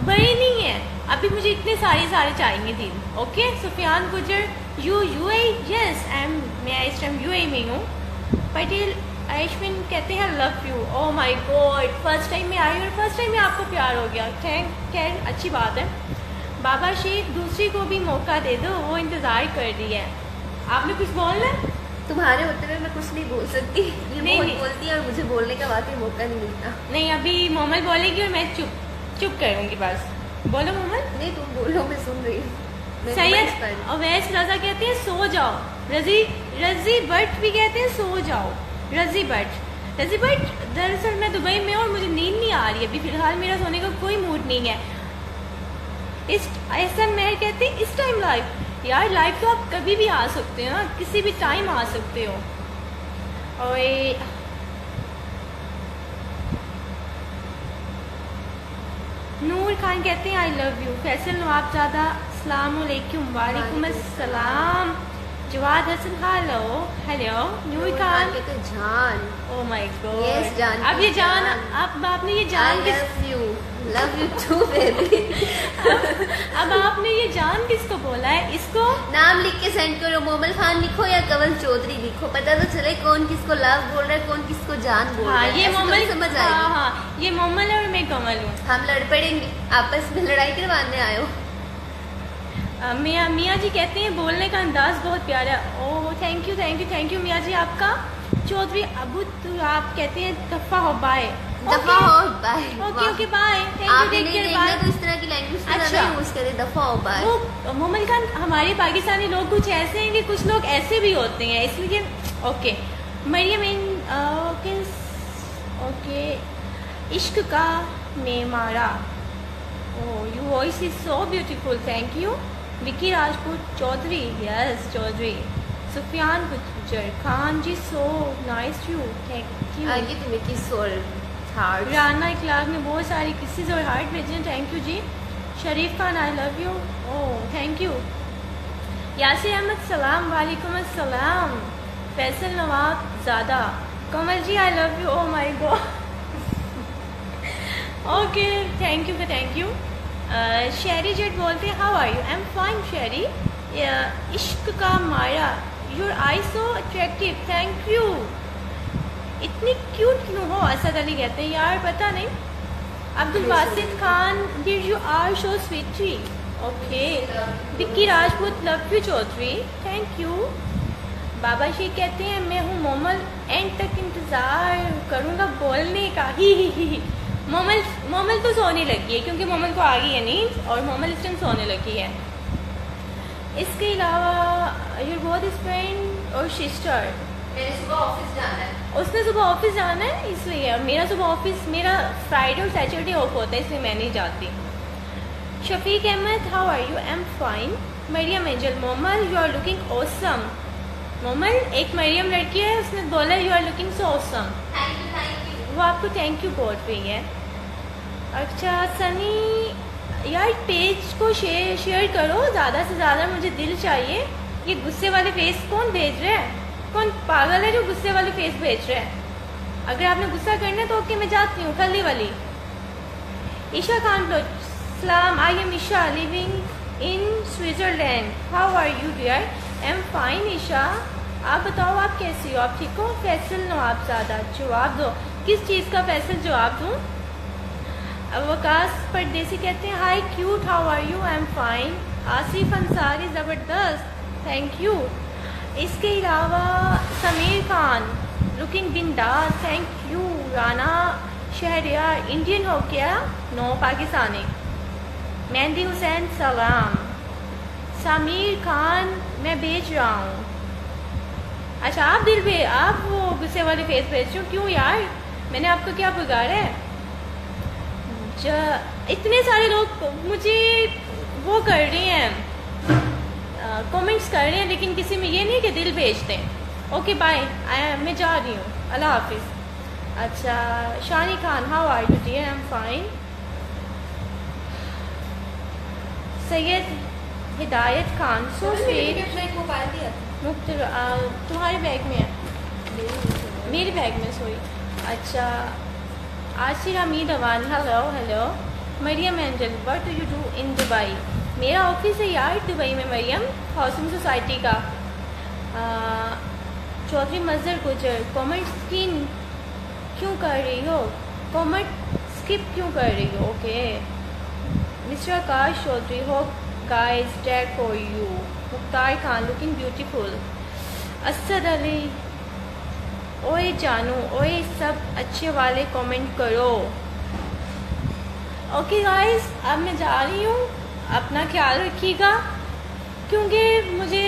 बड़े नहीं है। अभी मुझे इतने सारे सारे चाहिए दिन okay Sufiyan Gujjar you you yes I am मैं इस टाइम यू में हूँ। पटेल आयुष्मिन कहते हैं love you oh my god first time में आई और फ़र्स्ट टाइम में आपको प्यार हो गया। थैंक खैर अच्छी बात है। बाबा शेख दूसरी को भी मौका दे दो वो इंतज़ार कर रही है। आपने कुछ बोलना है तुम्हारे होते हुए मैं कुछ नहीं बोल सकती। ये नहीं, नहीं। बोलती है और मुझे बोलने का वाकई मौका नहीं मिलता। नहीं अभी मोमल बोलेगी और मैं चुप। चुप करूँगी बस बोलो मोमल नहीं तुम बोलो मैं सुन रही हूँ। सैयद। अवैस रजा कहते हैं सो जाओ। रज़ी रज़ी भट्ट भी कहते हैं सो जाओ। रज़ी भट्ट। रज़ी भट्ट दरअसल मैं दुबई में और मुझे नींद नहीं आ रही अभी फ़िलहाल मेरा सोने का कोई मूड नहीं है। इस ऐसा मैं कहते हैं इस टाइम लाइफ यार लाइफ तो आप कभी भी आ सकते हो ना किसी भी टाइम आ सकते हो। और नूर खान कहते हैं I love you Faisal Nawab ज़्यादा अलैक्म। वालेकुम अस्सलाम। जवाद हसन हेलो हेलो नूर नूर खान कहते हैं, जान ओ माय Yes, गॉड जान अब ये जान। अब आपने ये जान kiss love you love you too baby अब आपने ये जान किसको बोला है इसको नाम लिख के सेंड करो मोमल खान लिखो या कंवल चौधरी लिखो पता तो चले कौन किसको लव बोल रहा है कौन किसको जान बोल रहा हाँ है ये मोमल समझ हाँ आएगी। हाँ ये मोमल है और मैं कमल हूँ। हम लड़ पड़ेंगे। आपस में लड़ाई करवाने आए हो। मियाँ मियाँ जी कहते हैं बोलने का अंदाज बहुत प्यारा। ओह thank you thank you thank you मियाँ जी आपका। चौधरी अबू तो आप कहते हैं दफ़ा हो बाय दफ़ा हो bye okay okay bye thank you तो इस तरह की लैंग्वेज का अच्छा। यूज़ करे दफ़ा हो बाय वो मोमल खान हमारे पाकिस्तानी लोग कुछ ऐसे हैं कि कुछ लोग ऐसे भी होते हैं इसलिए okay Mariam in okay okay इश्क का मेमारा ओह you voice is so beautiful thank you Vicky Rajput Chaudhary yes Chaudhary. Sufiyan Gujjar Khan ji so nice you thank you आगे तुम्हें की सोल हार्ट राना इखलाक ने बहुत सारी किस्सेज और हार्ट भेजे हैं। Thank you ji. Sharif Khan I love you oh thank you Yasir Ahmed सलाम वालेकुम अस्सलाम। फैसल नवाब ज़्यादा Kamal ji I love you oh my god okay thank you thank you Sherry Jatt बोलते हैं how are you I am fine Sherry इश्क का माया your eye so attractive thank you इतनी cute क्यों हो? असद अली कहते हैं। यार पता नहीं। Abdul Basit Khan did you are show sweety okay Vicky Rajput love you Chaudhary. Thank you Baba ji कहते हैं मैं हूँ मोमल. एंड तक इंतज़ार करूँगा बोलने का. ही ही ही ही। मोमल मोमल तो सोने लगी है क्योंकि मोमल को आ गई है नींद और मोमल इस टाइम सोने लगी है। इसके अलावा योर बोथ फ्रेंड और सिस्टर मैंने सुबह ऑफ़िस जाना है। उसने सुबह ऑफ़िस जाना है इसलिए और मेरा सुबह ऑफ़िस मेरा फ्राइडे और सैटरडे ऑफ़ होता है इसलिए मैं नहीं जाती। Shafiq Ahmed how are you am fine Maryam Angel Momal you are looking awesome Momal एक मरियम लड़की है उसने बोला you are looking so awesome वो आपको थैंक यू बोल रही है। अच्छा सनी, यार पेज को शेयर शेयर करो, ज़्यादा से ज़्यादा मुझे दिल चाहिए। ये गुस्से वाले फेस कौन भेज रहा है? कौन पागल है जो गुस्से वाले फेस भेज रहा है? अगर आपने गुस्सा करना है तो ओके मैं जाती हूँ खली वाली। ईशा खान लो सलाम I am Isha living in Switzerland how are you dear am fine Isha. आप बताओ, आप कैसी हो? आप ठीक हो? फैसल नवाब ज़्यादा, जवाब दो। किस चीज़ का फैसल जवाब दूँ? अवकाश परदेसी कहते हैं hi cute how are you I am fine Asif Ansari, ज़बरदस्त। थैंक यू इसके अलावा समीर खान लुकिंग बिंदास। Thank you Rana Shahryar. Indian हो क्या नो पाकिस्तानी। मेहंदी हुसैन, सलाम। समीर खान, मैं भेज रहा हूँ। अच्छा आप दिल भे आप वो गुस्से वाले फेस भेज रहे हो? क्यों यार? मैंने आपको क्या बिगाड़ा है? इतने सारे लोग मुझे वो कर रहे हैं कमेंट्स कर रहे हैं लेकिन किसी में ये नहीं कि दिल भेजते हैं ओके बाय आई मैं जा रही हूँ। अल्लाह हाफिज़। अच्छा Shani Khan how are you dear I am fine Syed Hidayat Khan so तुम्हारे बैग में है? मेरे बैग में सोई अच्छा Ashir Hameed Awan hello hello Maryam Angel what you do in Dubai मेरा ऑफ़िस है यार दुबई में, मरियम हाउसिंग सोसाइटी का। चौधरी मजर गुजर कॉमेंट स्क्रीन क्यों कर रही हो? कॉमेंट स्किप क्यों कर रही हो? ओके मिस्टर आकाश चौधरी हो guys dead for you Mukhtar Khan looking beautiful Asad Ali ओए जानू, ओए सब अच्छे वाले कमेंट करो। ओके गाइस अब मैं जा रही हूँ। अपना ख्याल रखिएगा, क्योंकि मुझे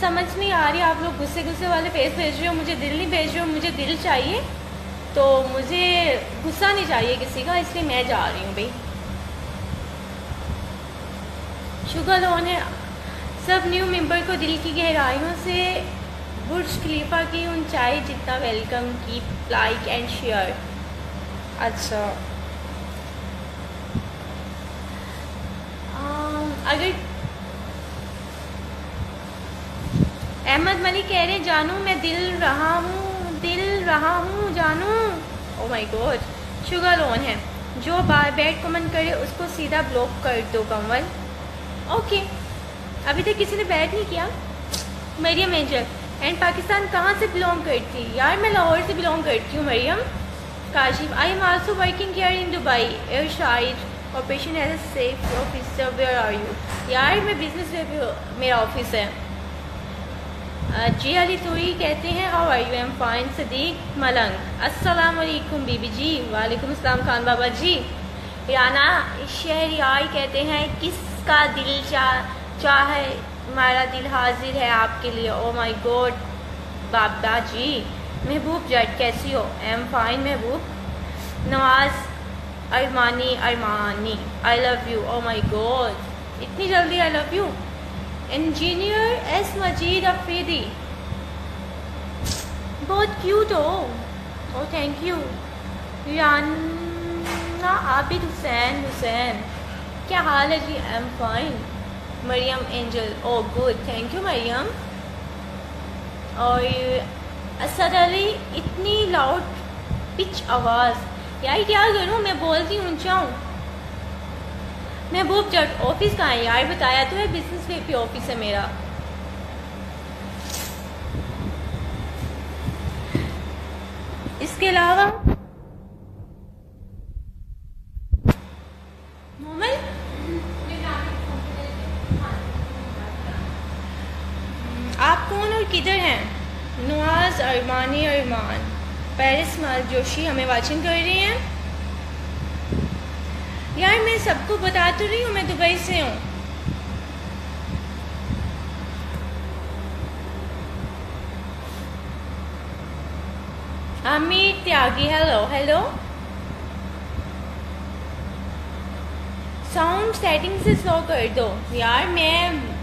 समझ नहीं आ रही, आप लोग गुस्से गुस्से वाले फेस भेज रहे हो, मुझे दिल नहीं भेज रहे हो, मुझे दिल चाहिए तो मुझे गुस्सा नहीं चाहिए किसी का, इसलिए मैं जा रही हूँ भाई। शुगर लोन है। सब न्यू मेंबर को दिल की गहराइयों से बुर्ज खलीफा की ऊंचाई जितना वेलकम की लाइक एंड शेयर अच्छा। अगर अहमद मलिक कह रहे जानू, मैं दिल रहा हूँ, दिल रहा हूँ, जानू। Oh my God sugar loan है। जो बार बैड कमेंट करे, उसको सीधा ब्लॉक कर दो कमल ओके अभी तक किसी ने बैड नहीं किया? मरियम एंजल एंड पाकिस्तान कहाँ से बिलोंग करती? यार, मैं लाहौर से बिलोंग करती हूँ, Maryam. Kashif I am also working care in Dubai air side operation as a safe officer where are you यार, मैं बिज़नेस में मेरा ऑफ़िस है। जी अली तोई कहते हैं how are you am fine Sadiq Malang. अस्सलाम वालेकुम बीबी जी। वालेकुम अस्सलाम, खान बाबा जी। राना शहरियार कहते हैं, किसका दिल चाह चाहे हमारा दिल हाजिर है आपके लिए। Oh my god Baba ji, Mehboob Jatt कैसी हो? I am fine Mehboob. Nawaz, Armani Armani I love you oh my god इतनी जल्दी I love you engineer S Majeed Afridi. बहुत क्यूट हो। Oh thank you Rana Abid Hussain Hussain. क्या हाल है जी? I am fine Maryam Angel oh good thank you Maryam और असद अली इतनी loud pitch आवाज़। यार, क्या करूँ? मैं बोलती हूँ चाहूँ महबूब जट ऑफ़िस कहाँ है? यार, बताया तो है बिज़नेस वे पे ऑफ़िस है मेरा। इसके अलावा आप कौन और किधर हैं? Nawaz, Armani, Armaan. Paris mall Joshi हमें वाचिंग कर रही हैं? यार, मैं सबको बता तो रही हूँ, मैं दुबई से हूँ। Amit Tyagi hello hello sound setting से स्लो कर दो। यार, मैं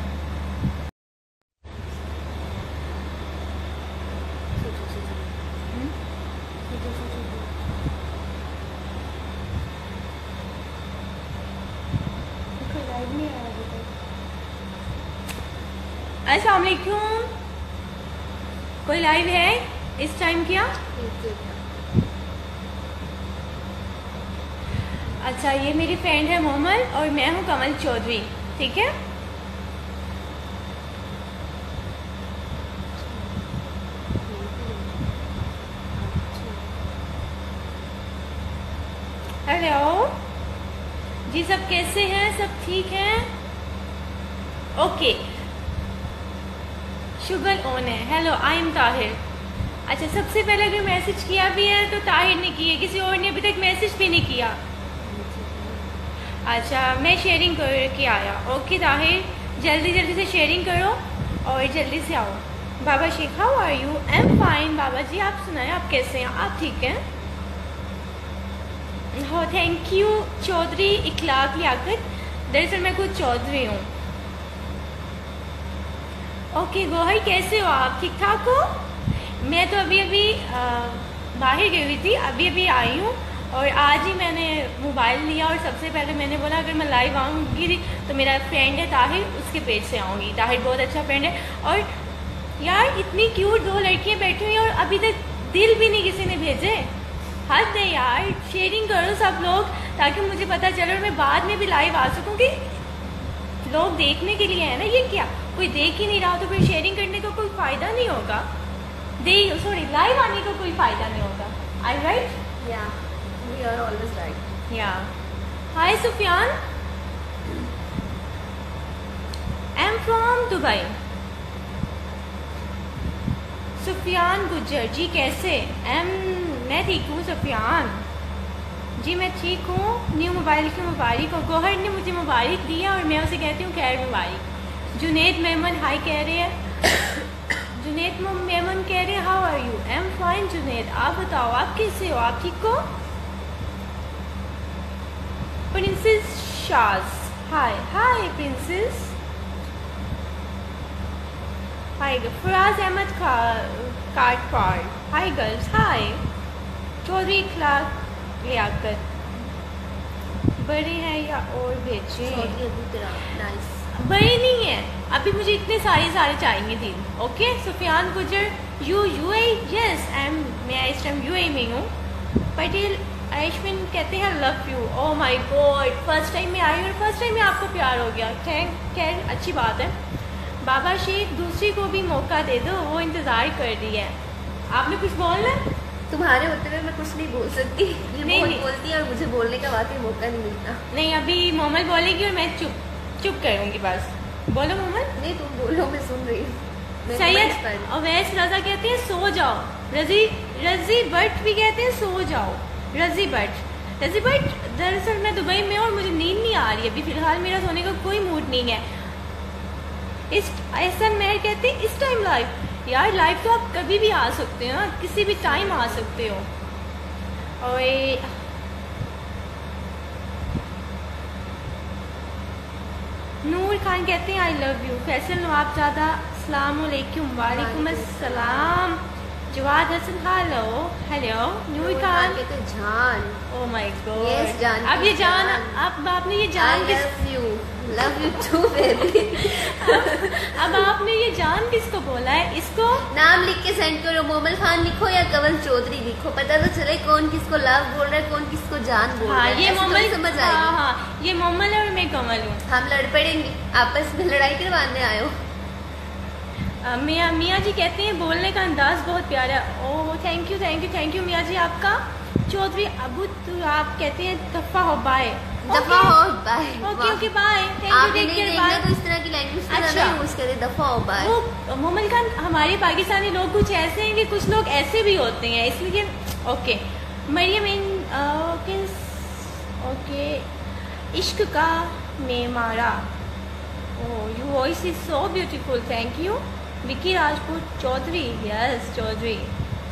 कोई लाइव है? इस टाइम क्या? अच्छा ये मेरी फ्रेंड है मोहम्मद और मैं हूँ कमल चौधरी, ठीक है? हेलो जी सब कैसे हैं? सब ठीक हैं? Okay okay. शुगर ओन है। हेलो आई एम ताहिर अच्छा सबसे पहले अगर मैसेज किया भी है तो ताहिर ने किया किसी और ने अभी तक मैसेज भी नहीं किया। अच्छा मैं शेयरिंग करके आया। ओके ताहिर जल्दी जल्दी से शेयरिंग करो और जल्दी से आओ। Baba Sheikh how are you I am fine Baba ji, आप सुनाए, आप कैसे हैं? आप ठीक हैं? हो थैंक यू चौधरी इखलाक लियाकत दरअसल मैं खुद चौधरी हूँ। ओके गोहर कैसे हो आप? ठीक ठाक हो? मैं तो अभी अभी बाहर गई हुई थी, अभी अभी आई हूँ, और आज ही मैंने मोबाइल लिया, और सबसे पहले मैंने बोला, अगर मैं लाइव आऊँगी तो मेरा फ्रेंड है ताहिर, उसके पेज से आऊँगी। ताहिर बहुत अच्छा फ्रेंड है, और यार, इतनी क्यूट दो लड़कियाँ बैठी हुई और अभी तक दिल भी नहीं किसी ने भेजे। हद है यार शेयरिंग करो सब लोग, ताकि मुझे पता चले, और मैं बाद में भी लाइव आ सकूँ कि लोग देखने के लिए है ना, ये क्या? कोई देख ही नहीं रहा तो फिर शेयरिंग करने का कोई फ़ायदा नहीं होगा। दे सॉरी लाइव आने का कोई फ़ायदा नहीं होगा। All right. या hi Sufiyan I am from Dubai Sufiyan Gujjar ji कैसे? एम मैं ठीक हूँ सुफियान जी मैं ठीक हूँ। न्यू मोबाइल की मुबारक हो। गोहर ने मुझे मुबारक दिया और मैं उसे कहती हूँ खैर मुबारक। जुनेद मेमन हाय कह रहे हैं जुनेद मेमन कह रहे हैं how are you I am fine Junaid आप बताओ, आप कैसे हो? आप ठीक हो? Princess Shaaz hi hi princess hi Faraz Ahmed Katpar hi girls hi Chaudhary Ikhlaq Liaquat. बड़े हैं या और भेजे बड़े नहीं है। अभी मुझे इतने सारे सारे चाहिए थे okay Sufiyan Gujar you you a yes I am मैं इस टाइम यू ए में हूँ। पटेल आयुष्मिन कहते हैं love you oh my god first time में आई और फ़र्स्ट टाइम में आपको प्यार हो गया। थैंक खैर अच्छी बात है। बाबा शेख दूसरी को भी मौका दे दो वो इंतज़ार कर रही है। आपने कुछ बोलना है तुम्हारे होते हुए मैं कुछ नहीं बोल सकती। ये नहीं, नहीं। बोलती है और मुझे बोलने का वाकई मौका नहीं मिलता। नहीं अभी मोहम्मद बोलेगी और मैं चुप। चुप करूँगी बस। बोलो मोमल नहीं तुम बोलो मैं सुन रही हूँ। सैयद। अवैस रजा कहते हैं सो जाओ। रज़ी रज़ी भट्ट भी कहते हैं सो जाओ। रज़ी भट्ट। रज़ी भट्ट दरअसल मैं दुबई में और मुझे नींद नहीं आ रही अभी फ़िलहाल मेरा सोने का कोई मूड नहीं है। इस एहसन महर कहते हैं इस टाइम लाइफ यार लाइफ तो आप कभी भी आ सकते हो किसी भी टाइम आ सकते हो। और नूर खान कहते हैं I love you Faisal Nawab ज़्यादा अलैक्म। वालेकुम अस्सलाम। Jawad Hasan hello hello Noor Khan. कहते जान। ओ माय गॉड जान अब ये जान जान। अब आपने ये जान किस लव यू टू बेबी अब आपने ये जान किसको बोला है? इसको? नाम लिख के सेंड करो। मोमल खान लिखो या कंवल चौधरी लिखो। पता तो चले कौन किसको लव बोल रहा है कौन किसको जान बोल रहा हाँ है। ये तो मोमल समझ हाँ आएगी हाँ ये मोमल है और मैं कमल हूँ। हम लड़ पड़ेंगे। आपस में लड़ाई करवाने आए हो। अ, मियाँ मियाँ जी कहते हैं बोलने का अंदाज बहुत प्यारा है। ओह thank you thank you thank you मियाँ जी आपका। चौधरी अबू तो आप कहते हैं दफ़ा हो। बाय दफ़ा हो bye okay okay bye thank you take नहीं केयर देखना बाय तो इस तरह की लैंग्वेज अच्छा। अच्छा यूज़ करे दफ़ा हो बाय वो मोमल खान हमारे पाकिस्तानी लोग कुछ ऐसे हैं कि कुछ लोग ऐसे भी होते हैं इसलिए ओके मरियम इन ओके ओके इश्क का मेमारा. ओह you voice is so beautiful thank you Vicky Rajput Chaudhary. Yes Chaudhary.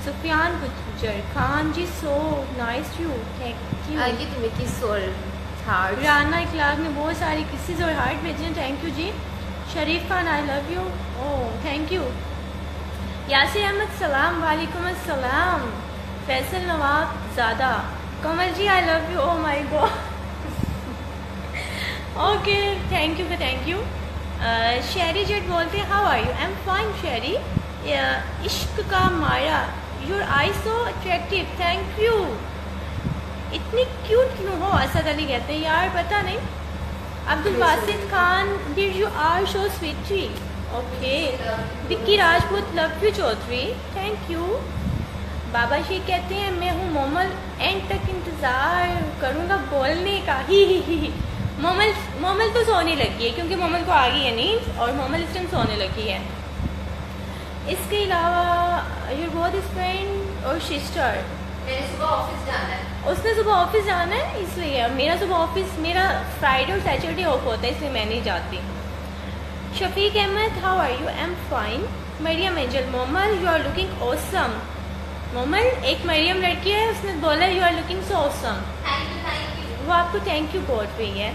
Sufiyan Gujar Khan ji so nice you thank you आगे तुम्हें किस सोल हार्ट राना इखलाक ने बहुत सारी किस्सेज और हार्ट भेजे हैं। Thank you ji. Sharif Khan I love you oh thank you Yasir Ahmed, सलाम, वालेकुम अस्सलाम। फैसल नवाब ज़्यादा Kamal ji I love you oh my god okay thank you thank you Sheri Jatt बोलते हैं how are you I am fine Sheri इश्क का माया। Your eye so attractive thank you इतनी cute क्यों हो? असद अली कहते हैं यार, पता नहीं। Abdul Wasid Khan did you are show sweetie okay Vicky Rajput love you Chaudhary. Thank you Baba ji कहते हैं, मैं हूँ मोमल एंड तक इंतज़ार करूँगा बोलने का। ही ही ही ही। मोमल मोमल तो सोने लगी है, क्योंकि मोमल को आ गई है नींद, और मोमल इस टाइम सोने लगी है। इसके अलावा योर बोथ फ्रेंड और सिस्टर मैंने सुबह ऑफ़िस जाना है। उसने सुबह ऑफ़िस जाना है इसलिए मेरा सुबह ऑफ़िस मेरा फ्राइडे और सैटरडे ऑफ़ होता है इसलिए मैं नहीं जाती। Shafiq Ahmed how are you am fine Maryam Angel Momal you are looking awesome Momal एक मरियम लड़की है उसने बोला you are looking so awesome वो आपको थैंक यू बोल रही है।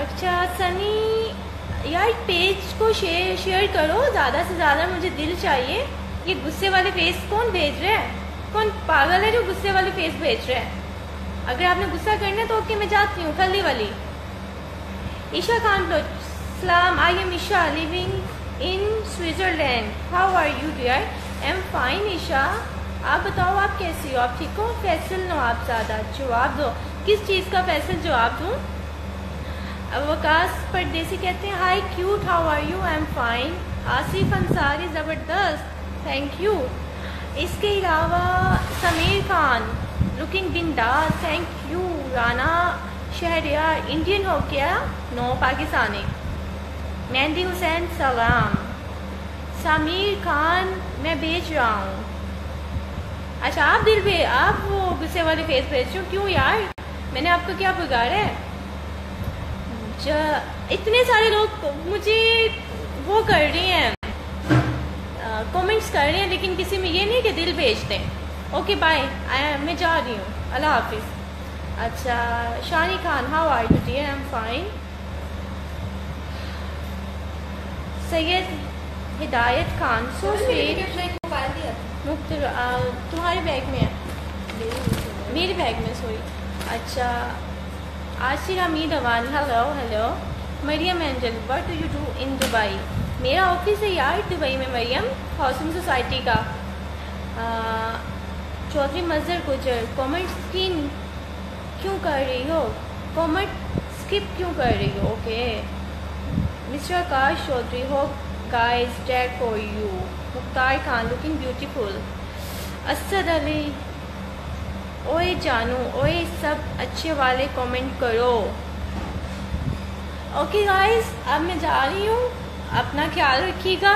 अच्छा सनी यार पेज को शेयर शेयर करो ज़्यादा से ज़्यादा मुझे दिल चाहिए। ये गुस्से वाले फेस कौन भेज रहे है? कौन पागल है जो गुस्से वाले फेस भेज रहा है? अगर आपने गुस्सा करना है तो ओके, मैं जाती हूँ खली वाली। ईशा खान लो सलाम I am Isha living in Switzerland how are you dear am fine Isha. आप बताओ, आप कैसी हो? आप ठीक हो? फैसल नो आप ज़्यादा। जवाब दो। किस चीज़ का फैसल जवाब दूँ? अवकाश परदेसी कहते हैं hi cute how are you I am fine Asif Ansari, ज़बरदस्त। थैंक यू इसके अलावा समीर खान, लुकिंग बिंदास thank you, Rana Shahryar Indian हो क्या नो पाकिस्तानी। मेहंदी हुसैन, सलाम। समीर खान, मैं भेज रहा हूँ। अच्छा आप दिल भे आप वो गुस्से वाले फेस भेज रहे हो? क्यों यार? मैंने आपको क्या बिगाड़ा है? इतने सारे लोग, मुझे वो कर रहे हैं। कमेंट्स कर रहे हैं लेकिन किसी में ये नहीं कि दिल भेजते हैं। ओके बाय आई मैं जा रही हूँ। अल्लाह हाफिज़। अच्छा Shani Khan how are you dear I am fine Syed Hidayat Khan so दिया तुम्हारे बैग में है? मेरे बैग में सॉरी अच्छा Asir Hameed Awan hello hello Maryam Angel what do you do in Dubai मेरा ऑफ़िस है यार दुबई में, मरियम हाउसिंग सोसाइटी का। चौधरी मजर गुजर कॉमेंट स्किन क्यों कर रही हो? कॉमेंट स्किप क्यों कर रही हो? ओके मिस्टर आकाश चौधरी हो guys dead for you Mukhtar Khan looking beautiful Asad Ali ओए जानू, ओए सब अच्छे वाले कमेंट करो। ओके गाइस अब मैं जा रही हूँ। अपना ख्याल रखिएगा,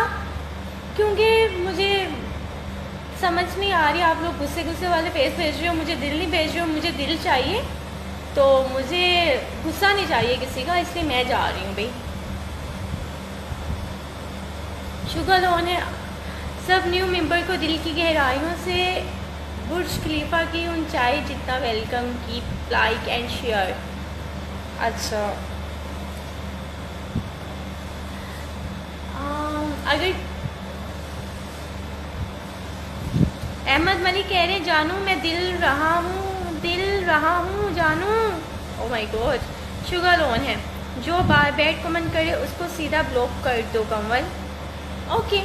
क्योंकि मुझे समझ नहीं आ रही, आप लोग गुस्से गुस्से वाले फेस भेज रहे हो, मुझे दिल नहीं भेज रहे हो, मुझे दिल चाहिए तो मुझे गुस्सा नहीं चाहिए किसी का, इसलिए मैं जा रही हूँ भाई। शुगर लोन है, सब न्यू मेंबर को दिल की गहराइयों से, बुर्ज खलीफा की ऊंचाई जितना वेलकम की लाइक एंड शेयर अच्छा। अगर अहमद मलिक कह रहे जानू, मैं दिल रहा हूँ, दिल रहा हूँ, जानू। Oh my God sugar loan है। जो बार बैड कमेंट करे, उसको सीधा ब्लॉक कर दो कमल ओके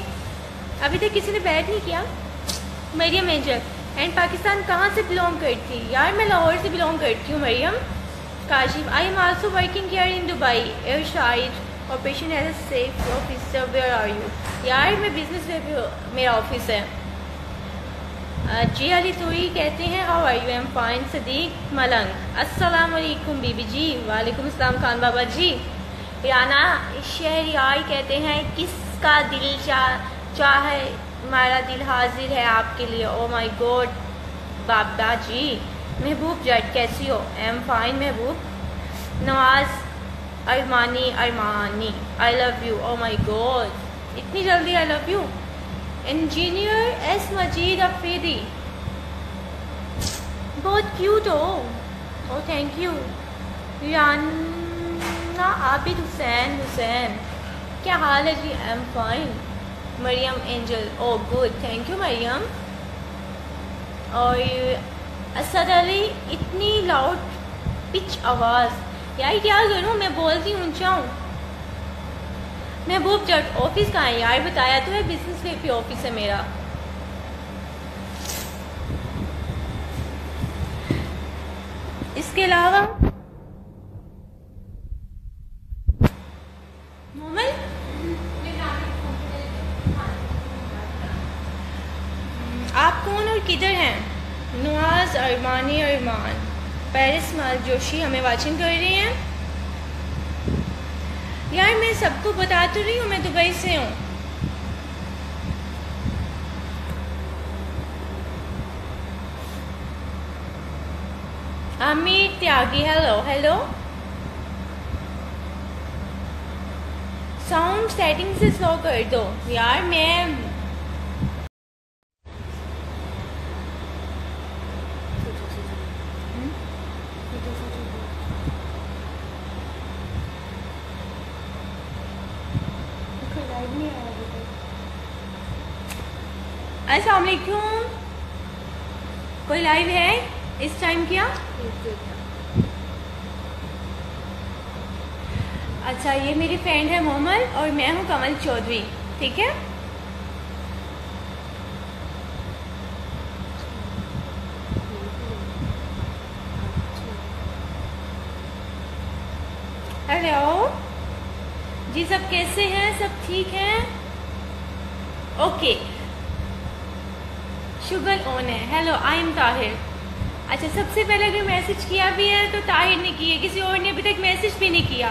अभी तक किसी ने बैड नहीं किया? मरियम एंजल एंड पाकिस्तान कहाँ से बिलोंग करती? यार, मैं लाहौर से बिलोंग करती हूँ, Maryam. Kashif I am also working here in Dubai air side operation as a safe officer where are you यार मैं बिज़नेस में मेरा ऑफ़िस है। जी अली तोई कहते हैं how are you am fine Sadiq Malang. अस्सलाम वालेकुम बीबी जी। वालेकुम अस्सलाम, खान बाबा जी। राना शहरियार कहते हैं, किसका दिल चाह चाहे हमारा दिल हाजिर है आपके लिए? Oh my god Baba ji. Mehboob Jatt, कैसी हो? I am fine Mehboob. Nawaz Armani Armani I love you oh my god इतनी जल्दी I love you engineer S Majeed Afridi बहुत क्यूट हो. Oh thank you Rana Abid Hussain Hussain क्या हाल है जी? I am fine Maryam Angel oh good thank you Maryam और असद अली इतनी loud pitch आवाज़. यार क्या करूँ? मैं बोलती ऊँचा हूँ महबूब जट ऑफ़िस कहाँ है यार, बताया तो है बिज़नेस वे पे ऑफ़िस है मेरा। इसके अलावा आपको कौन और किधर हैं? Nawaz, Armani, Armaan. Paris mall Joshi हमें वाचिंग कर रही हैं। यार, मैं सबको बता तो रही हूँ, मैं दुबई से हूँ। Amit Tyagi hello hello sound setting से स्लो कर दो। यार, मैं अस्सलाम वालेकुम कोई लाइव है? इस टाइम क्या? अच्छा ये मेरी फ्रेंड है मोहम्मद और मैं हूँ कमल चौधरी, ठीक है? हेलो जी सब कैसे हैं? सब ठीक हैं? ओके शुगर ऑन है। हेलो आई एम ताहिर अच्छा सबसे पहले अगर मैसेज किया भी है तो ताहिर ने किया किसी और ने अभी तक मैसेज भी नहीं किया।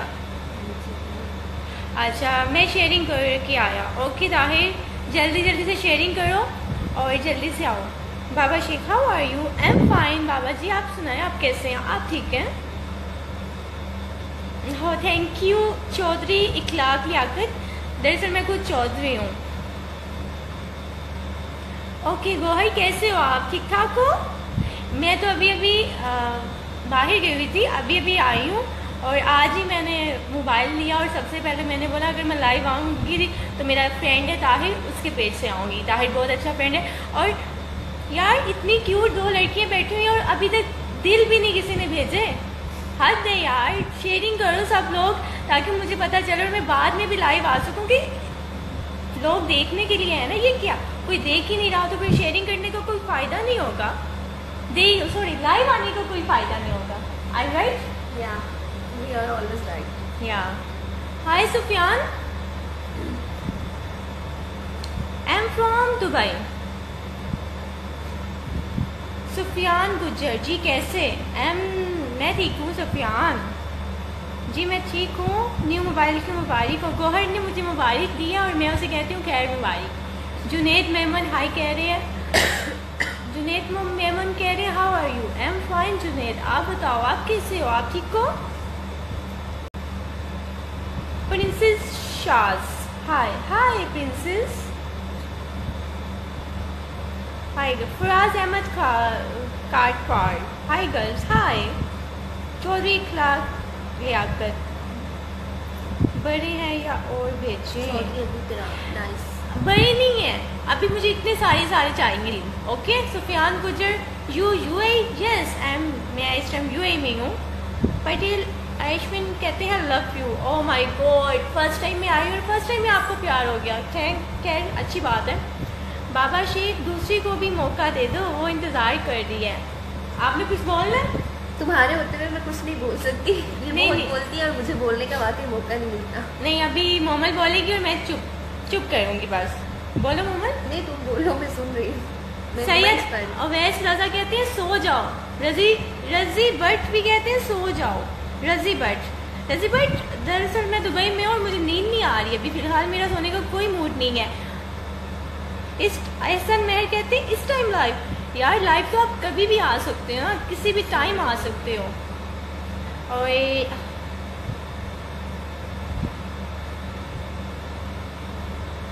अच्छा मैं शेयरिंग करके आया। ओके ताहिर जल्दी जल्दी से शेयरिंग करो और जल्दी से आओ। Baba Sheikh are you am fine Baba ji, आप सुनाए, आप कैसे हैं? आप ठीक हैं? हो थैंक यू चौधरी इखलाक लियाकत दरअसल मैं खुद चौधरी हूँ। ओके गोहर कैसे हो आप? ठीक ठाक हो? मैं तो अभी अभी बाहर गई हुई थी अभी अभी आई हूँ, और आज ही मैंने मोबाइल लिया, और सबसे पहले मैंने बोला, अगर मैं लाइव आऊँगी तो मेरा फ्रेंड है ताहिर, उसके पेज से आऊँगी। ताहिर बहुत अच्छा फ्रेंड है, और यार, इतनी क्यूट दो लड़कियाँ बैठी हुई हैं, और अभी तक दिल भी नहीं किसी ने भेजे। हद है यार शेयरिंग करो सब लोग, ताकि मुझे पता चले, और मैं बाद में भी लाइव आ सकूँ कि लोग देखने के लिए है ना, ये क्या? कोई देख ही नहीं रहा तो फिर शेयरिंग करने का कोई फ़ायदा नहीं होगा? दे सॉरी लाइव आने का कोई फ़ायदा नहीं होगा? All right. या hi Sufiyan I am from Dubai Sufiyan Gujjar ji कैसे? एम मैं ठीक हूँ सुफियान जी मैं ठीक हूँ. न्यू मोबाइल की मुबारक हो। गोहर ने मुझे मुबारक दिया और मैं उसे कहती हूँ खैर मुबारक। जुनेद मेमन हाय कह रहे हैं जुनेद मेमन कह रहे हैं how are you I am fine Junaid आप बताओ, आप कैसे हो? आप ठीक हो? Princess Shaaz hi hi princess hi Faraz Ahmed Katpar hi girls hi Chaudhary Ikhlaq Liaquat बड़े हैं या और भेजे बड़े नहीं है। अभी मुझे इतने सारे सारे चाहिए। Okay Sufiyan Gujar you you I yes I am मैं इस टाइम यू में हूँ। पटेल आयुष्मान कहते हैं love you oh my god first time में आई और फ़र्स्ट टाइम में आपको प्यार हो गया। थैंक खैर अच्छी बात है। बाबा शेख दूसरी को भी मौका दे दो वो इंतज़ार कर रही है। आपने कुछ बोलना तुम्हारे होते हुए मैं कुछ नहीं बोल सकती। ये नहीं, नहीं। बोलती है और मुझे बोलने का वाकई मौका नहीं मिलता। नहीं अभी मोहम्मद बोलेगी और मैं चुप। चुप करूँगी बस बोलो मोमल नहीं तुम बोलो मैं सुन रही हूँ। सैयद हूँ। अवैस रजा कहते हैं सो जाओ। रज़ी रज़ी भट्ट भी कहते हैं सो जाओ। रज़ी भट्ट। रज़ी भट्ट दरअसल मैं दुबई में और मुझे नींद नहीं आ रही है। अभी फ़िलहाल मेरा सोने का कोई मूड नहीं है। इस एहसन मेहर कहते हैं इस टाइम लाइफ यार लाइफ तो आप कभी भी आ सकते हो ना किसी भी टाइम आ सकते हो। और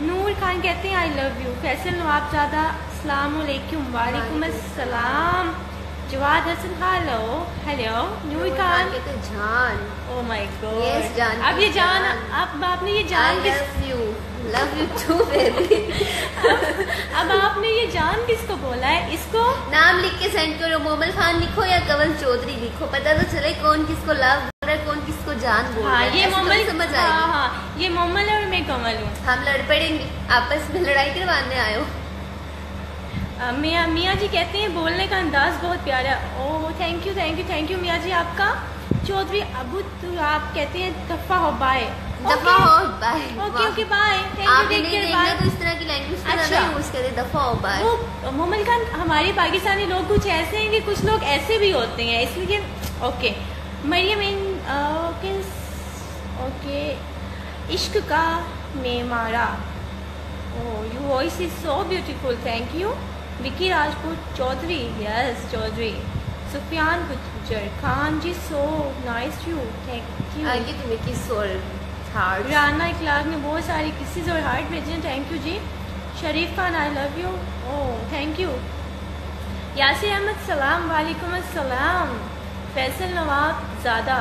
नूर खान कहते हैं I love you Faisal Nawab ज़्यादा अलैक्म। वालेकुम अस्सलाम। Jawad Hasan hello hello Noor Khan? कहते जान। ओ माय गॉड जान अब ये जान। अब आपने ये जान किस love you love you too baby अब आपने ये जान किसको बोला है? इसको? नाम लिख के सेंड करो। मोमल खान लिखो या कंवल चौधरी लिखो। पता तो चले कौन किसको लव है कौन किसको जान बोल रहा हाँ? है ये तो मोमल समझ हाँ आएगी। हाँ ये मोमल है और मैं कमल हूँ। हम लड़ पड़ेंगे। आपस में लड़ाई करवाने आए हो। मियाँ मियाँ जी कहते हैं बोलने का अंदाज बहुत प्यारा है। ओह thank you thank you thank you मियाँ जी आपका चौधरी अबू तो आप कहते हैं दफ़ा हो बाय दफ़ा हो बाय ओके ओके बाय आप नहीं देखना तो इस तरह की लैंग्वेज अच्छा। यूज़ करे दफ़ा हो बाय वो खान हमारे पाकिस्तानी लोग कुछ ऐसे हैं कि कुछ लोग ऐसे भी होते हैं इसलिए ओके मरियम इन ओके ओके इश्क का मेमारा ओह you voice is so beautiful thank you Vicky Rajput Chaudhary yes Chaudhary. Sufiyan Gujar Khan ji so nice you thank you आगे तुम्हें किस और हार्ट राना इखलाक ने बहुत सारी किसीज और हार्ट भेजे हैं thank you ji. Sharif Khan I love you oh thank you Yasir Ahmed सलाम वालेकुम अस्सलाम। फैसल नवाब ज़्यादा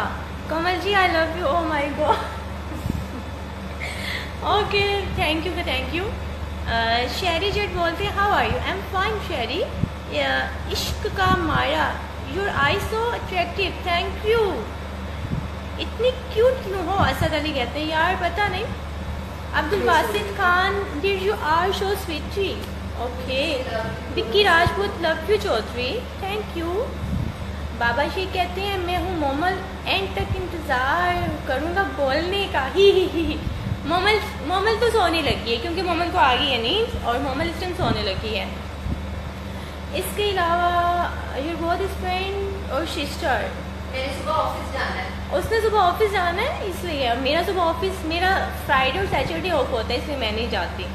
Kamal ji I love you oh my god okay thank you thank you Sheri Jatt बोलते हैं how are you I am fine Sheri इश्क का माया your eye so attractive thank you इतनी cute क्यों हो असद अली कहते हैं यार पता नहीं। Abdul Basit Khan did you are show sweetie okay Vicky Rajput love you Chaudhary thank you Baba Sheikh कहते हैं मैं हूँ मोमल एंड तक इंतज़ार करूँगा बोलने का। ही ही ही मोमल मोमल तो सोने लगी है क्योंकि मोमल को आ गई है नींद और मोमल इस टाइम सोने लगी है। इसके अलावा योर बोथ फ्रेंड और सिस्टर सुबह ऑफ़िस जाना है। उसने सुबह ऑफ़िस जाना है इसलिए मेरा सुबह ऑफ़िस मेरा फ्राइडे और सैटरडे ऑफ़ होता है इसलिए मैं नहीं जाती।